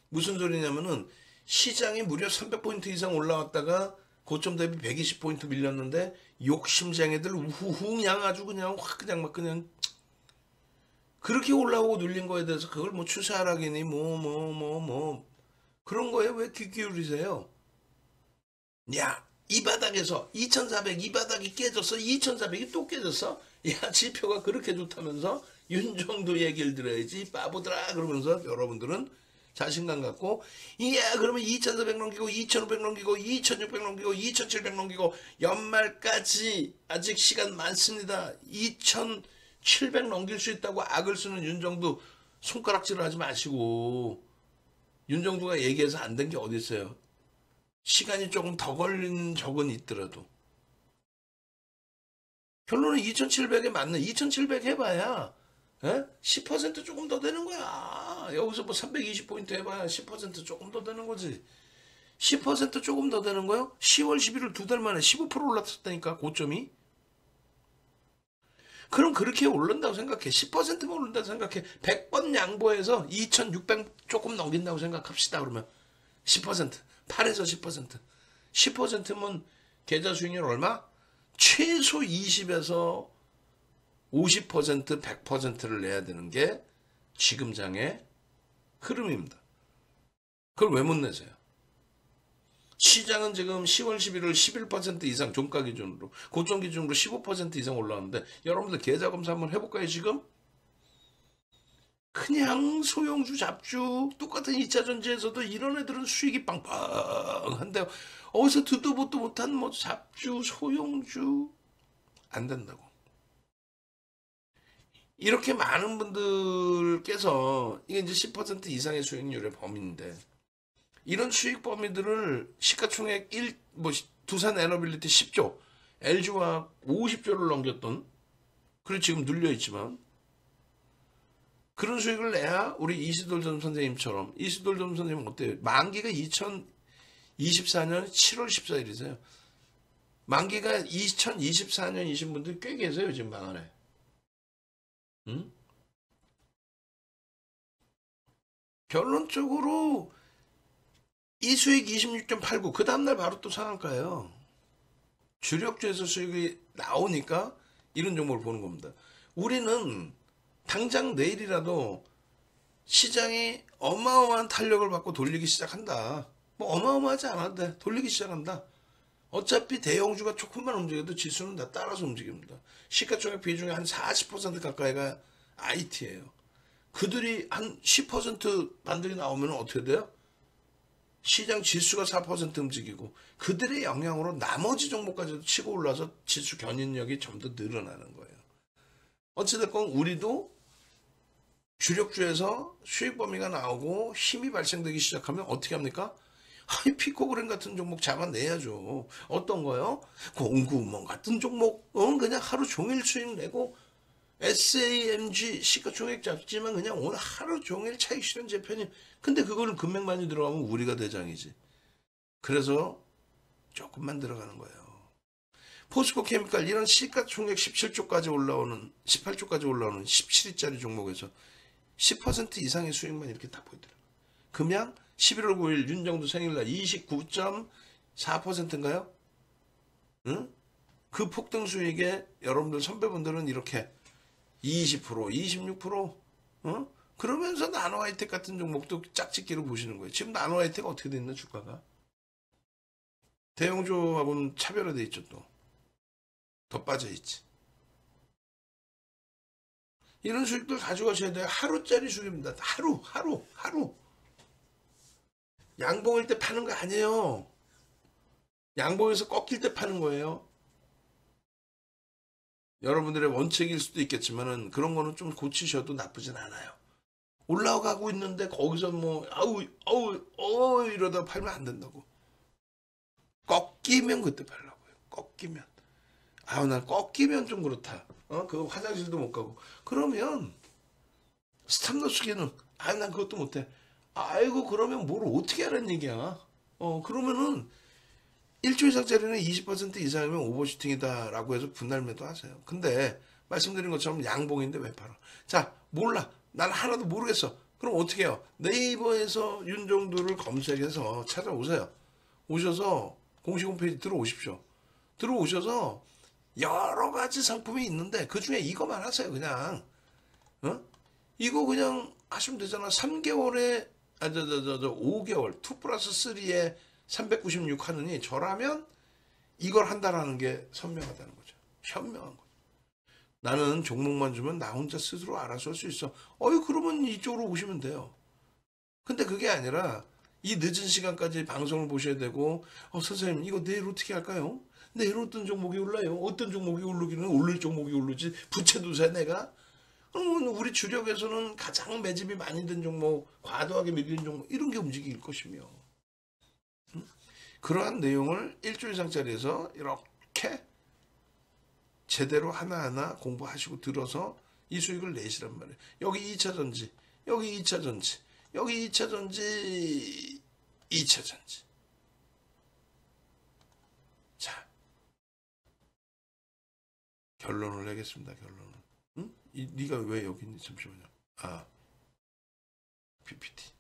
[SPEAKER 1] 무슨 소리냐면은 시장이 무려 300포인트 이상 올라왔다가 고점 대비 120포인트 밀렸는데 욕심쟁이들 우후흥 양 아주 그냥 확 그냥 막 그냥 그렇게 올라오고 눌린 거에 대해서 그걸 뭐 추세하락이니 뭐 뭐 뭐 뭐 그런 거에 왜 귀 기울이세요? 야, 이 바닥에서 2400 이 바닥이 깨졌어. 2400이 또 깨졌어. 야, 지표가 그렇게 좋다면서 윤정도 얘기를 들어야지. 바보들아 그러면서 여러분들은 자신감 갖고 이야 그러면 2400 넘기고 2500 넘기고 2600 넘기고 2700 넘기고 연말까지 아직 시간 많습니다. 2000 700 넘길 수 있다고 악을 쓰는 윤정도 손가락질을 하지 마시고 윤정도가 얘기해서 안 된 게 어디 있어요. 시간이 조금 더 걸린 적은 있더라도 결론은 2700에 맞는 2700 해봐야 예? 10% 조금 더 되는 거야. 여기서 뭐 320포인트 해봐야 10% 조금 더 되는 거지. 10% 조금 더 되는 거요? 10월 11월 두달 만에 15% 올랐다니까 고점이. 그럼 그렇게 오른다고 생각해. 10%만 오른다고 생각해. 100번 양보해서 2,600 조금 넘긴다고 생각합시다. 그러면 10%. 8에서 10%. 10%면 계좌 수익률 얼마? 최소 20에서 50% 100%를 내야 되는 게 지금 장의 흐름입니다. 그걸 왜 못 내세요? 시장은 지금 10월 11월 11% 이상 종가 기준으로 고점 기준으로 15% 이상 올라왔는데 여러분들 계좌 검사 한번 해볼까요 지금? 그냥 소형주 잡주 똑같은 2차 전지에서도 이런 애들은 수익이 빵빵한데 어디서 듣도 보도 못한 뭐 잡주 소형주 안 된다고 이렇게 많은 분들께서 이게 이제 10% 이상의 수익률의 범위인데 이런 수익 범위들을 시가총액 1, 뭐 두산 에너빌리티 10조, LG화 50조를 넘겼던 그리고 지금 눌려 있지만 그런 수익을 내야 우리 이시돌 전 선생님처럼 이시돌 전 선생님은 어때요? 만기가 2024년 7월 14일이세요. 만기가 2024년이신 분들 꽤 계세요 지금 방 안에. 응? 결론적으로 이 수익 26.89, 그 다음날 바로 또 상한가예요. 주력주에서 수익이 나오니까 이런 종목을 보는 겁니다. 우리는 당장 내일이라도 시장이 어마어마한 탄력을 받고 돌리기 시작한다. 뭐 어마어마하지 않아도 돼. 돌리기 시작한다. 어차피 대형주가 조금만 움직여도 지수는 다 따라서 움직입니다. 시가총액 비중이 한40% 가까이가 IT예요. 그들이 한 10% 반등이 나오면 어떻게 돼요? 시장 지수가 4% 움직이고 그들의 영향으로 나머지 종목까지도 치고 올라서 지수 견인력이 좀 더 늘어나는 거예요. 어찌됐건 우리도 주력주에서 수익 범위가 나오고 힘이 발생되기 시작하면 어떻게 합니까? 아이 피코그램 같은 종목 잡아내야죠. 어떤 거요? 공구먼 같은 종목, 어, 그냥 하루 종일 수익 내고 SAMG 시가총액 잡지만 그냥 오늘 하루 종일 차익 실현 재편이 근데 그거는 금액 많이 들어가면 우리가 대장이지. 그래서 조금만 들어가는 거예요. 포스코 케미칼 이런 시가총액 17조까지 올라오는 18조까지 올라오는 17위짜리 종목에서 10% 이상의 수익만 이렇게 다 보이더라고요. 금양 11월 9일 윤정도 생일날 29.4%인가요? 응? 그 폭등 수익에 여러분들 선배분들은 이렇게 20%, 26%, 어? 그러면서 나노하이텍 같은 종목도 짝짓기로 보시는 거예요. 지금 나노하이텍 어떻게 돼 있나 주가가? 대형주하고는 차별화돼 있죠 또. 더 빠져 있지. 이런 수익들 가져가셔야 돼요. 하루짜리 수익입니다. 하루, 하루, 하루. 양봉일 때 파는 거 아니에요. 양봉에서 꺾일 때 파는 거예요. 여러분들의 원칙일 수도 있겠지만은 그런 거는 좀 고치셔도 나쁘진 않아요. 올라가고 있는데 거기서 뭐 아우 아우 어 이러다 팔면 안 된다고. 꺾이면 그때 팔라고요. 꺾이면. 아우 난 꺾이면 좀 그렇다. 어 그거 화장실도 못 가고. 그러면 스탑로스 기능. 아유 난 그것도 못해. 아이고 그러면 뭘 어떻게 하라는 얘기야. 어 그러면은 일주 이상짜리는 20% 이상이면 오버슈팅이다라고 해서 분할 매도하세요. 근데 말씀드린 것처럼 양봉인데 왜 팔아? 자 몰라. 난 하나도 모르겠어. 그럼 어떻게 해요? 네이버에서 윤정도를 검색해서 찾아오세요. 오셔서 공식 홈페이지 들어오십시오. 들어오셔서 여러 가지 상품이 있는데 그 중에 이거만 하세요. 그냥 어? 이거 그냥 하시면 되잖아. 3개월에 아 저 저저 5개월 2 플러스 3에 396 하느니 저라면 이걸 한다라는 게 선명하다는 거죠. 현명한 거죠. 나는 종목만 주면 나 혼자 스스로 알아서 할 수 있어. 어이 그러면 이쪽으로 오시면 돼요. 근데 그게 아니라 이 늦은 시간까지 방송을 보셔야 되고 어 선생님 이거 내일 어떻게 할까요? 내일 어떤 종목이 올라요? 어떤 종목이 오르기는 오를 종목이 오르지 부채도 세 내가 그러면 우리 주력에서는 가장 매집이 많이 된 종목 과도하게 밀린 종목 이런 게 움직일 것이며 음? 그러한 내용을 일주일 이상짜리에서 이렇게 제대로 하나하나 공부하시고 들어서 이 수익을 내시란 말이에요. 여기 2차 전지, 여기 2차 전지, 여기 2차 전지, 2차 전지. 자, 결론을 내겠습니다. 결론은. 응? 이, 네가 왜 여기 있니? 잠시만요. 아, PPT.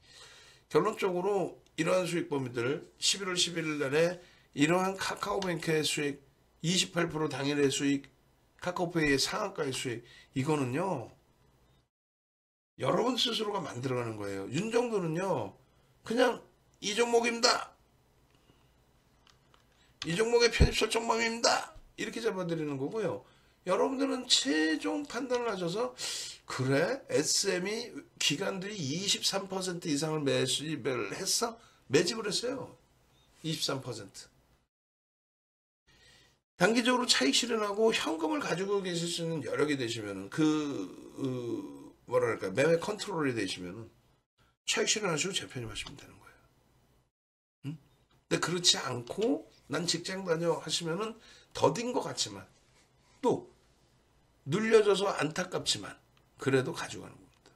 [SPEAKER 1] 결론적으로 이러한 수익 범위들 11월 11일 날에 이러한 카카오뱅크의 수익 28% 당일의 수익 카카오페이의 상한가의 수익 이거는요 여러분 스스로가 만들어가는 거예요. 윤정도는요 그냥 이 종목입니다. 이 종목의 편입 설정 범위입니다. 이렇게 잡아드리는 거고요. 여러분들은 최종 판단을 하셔서 그래 SM이 기관들이 23% 이상을 매수를 했어 매집을 했어요. 23%. 단기적으로 차익 실현하고 현금을 가지고 계실 수 있는 여력이 되시면은 그 어, 뭐랄까 매매 컨트롤이 되시면은 차익 실현하시고 재편입하시면 되는 거예요. 응? 근데 그렇지 않고 난 직장 다녀 하시면은 더딘 것 같지만 또 눌려져서 안타깝지만 그래도 가져가는 겁니다.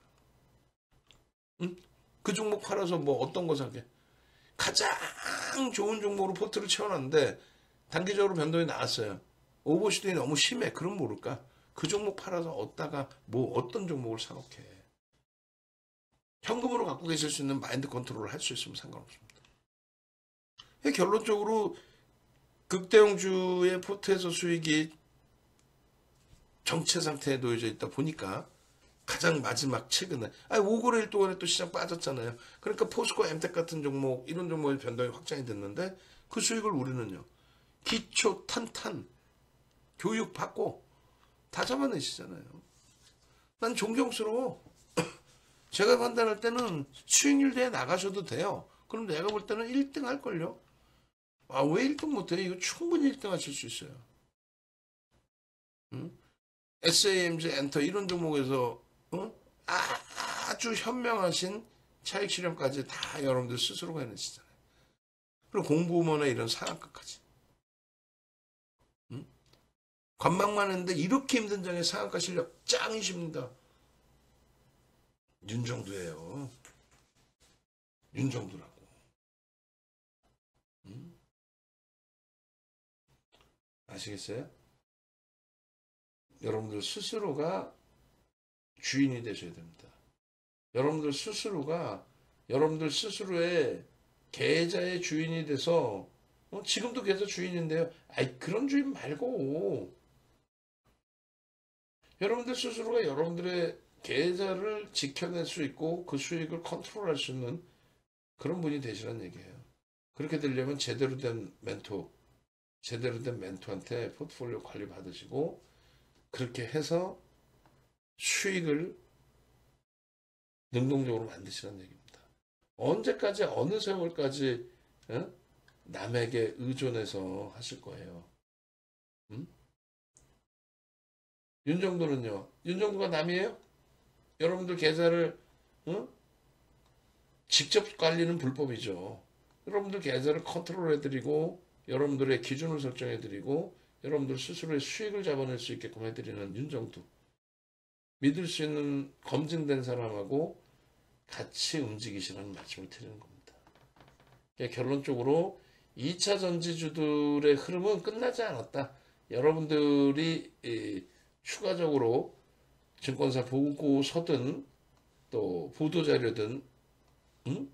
[SPEAKER 1] 응? 그 종목 팔아서 뭐 어떤 거 사게? 가장 좋은 종목으로 포트를 채워놨는데 단기적으로 변동이 나왔어요. 오버슈팅이 너무 심해. 그럼 모를까? 그 종목 팔아서 얻다가 뭐 어떤 종목을 사놓게. 현금으로 갖고 계실 수 있는 마인드 컨트롤을 할 수 있으면 상관없습니다. 결론적으로 극대형주의 포트에서 수익이 정체 상태에 놓여져 있다 보니까 가장 마지막 최근에 아니 5거래일 동안에 또 시장 빠졌잖아요. 그러니까 포스코 엠텍 같은 종목 이런 종목의 변동이 확장이 됐는데 그 수익을 우리는요. 기초 탄탄 교육 받고 다 잡아내시잖아요. 난 존경스러워. 제가 판단할 때는 수익률 대회 나가셔도 돼요. 그럼 내가 볼 때는 1등 할걸요. 아, 왜 1등 못해요? 이거 충분히 1등 하실 수 있어요. 응? SAMG 엔터 이런 종목에서 어? 아주 현명하신 차익 실현까지 다 여러분들 스스로가 해내시잖아요. 그리고 공부문의 이런 상한가까지. 응? 관망만 했는데 이렇게 힘든 장에 상한가 실력 짱이십니다. 윤정도예요. 윤정도라고. 응? 아시겠어요? 여러분들 스스로가 주인이 되셔야 됩니다. 여러분들 스스로가 여러분들 스스로의 계좌의 주인이 돼서 어, 지금도 계좌 주인인데요. 아이 그런 주인 말고 여러분들 스스로가 여러분들의 계좌를 지켜낼 수 있고 그 수익을 컨트롤할 수 있는 그런 분이 되시라는 얘기예요. 그렇게 되려면 제대로 된 멘토, 제대로 된 멘토한테 포트폴리오 관리 받으시고 그렇게 해서 수익을 능동적으로 만드시라는 얘기입니다. 언제까지 어느 세월까지 어? 남에게 의존해서 하실 거예요. 음? 윤정도는요. 윤정도가 남이에요? 여러분들 계좌를 어? 직접 관리는 불법이죠. 여러분들 계좌를 컨트롤해드리고 여러분들의 기준을 설정해드리고 여러분들 스스로의 수익을 잡아낼 수 있게끔 해드리는 윤정도. 믿을 수 있는 검증된 사람하고 같이 움직이시라는 말씀을 드리는 겁니다. 그러니까 결론적으로 2차 전지주들의 흐름은 끝나지 않았다. 여러분들이 추가적으로 증권사 보고서든 또 보도자료든 음?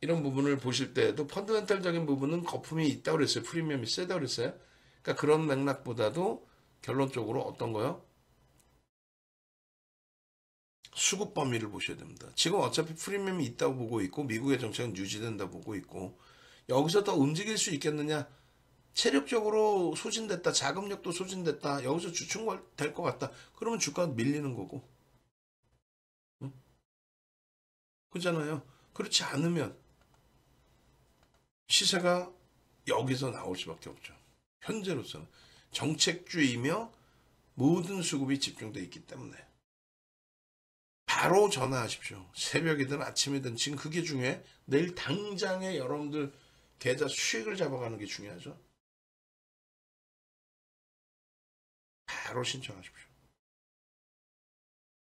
[SPEAKER 1] 이런 부분을 보실 때도 펀드멘탈적인 부분은 거품이 있다고 그랬어요. 프리미엄이 세다고 그랬어요. 그러니까 그런 맥락보다도 결론적으로 어떤 거요? 수급 범위를 보셔야 됩니다. 지금 어차피 프리미엄이 있다고 보고 있고 미국의 정책은 유지된다 보고 있고 여기서 더 움직일 수 있겠느냐? 체력적으로 소진됐다, 자금력도 소진됐다, 여기서 주춤 될 것 같다. 그러면 주가 밀리는 거고. 응? 그잖아요. 그렇지 않으면 시세가 여기서 나올 수밖에 없죠. 현재로서는 정책주의며 모든 수급이 집중되어 있기 때문에 바로 전화하십시오. 새벽이든 아침이든 지금 그게 중요해. 내일 당장에 여러분들 계좌 수익을 잡아가는 게 중요하죠. 바로 신청하십시오.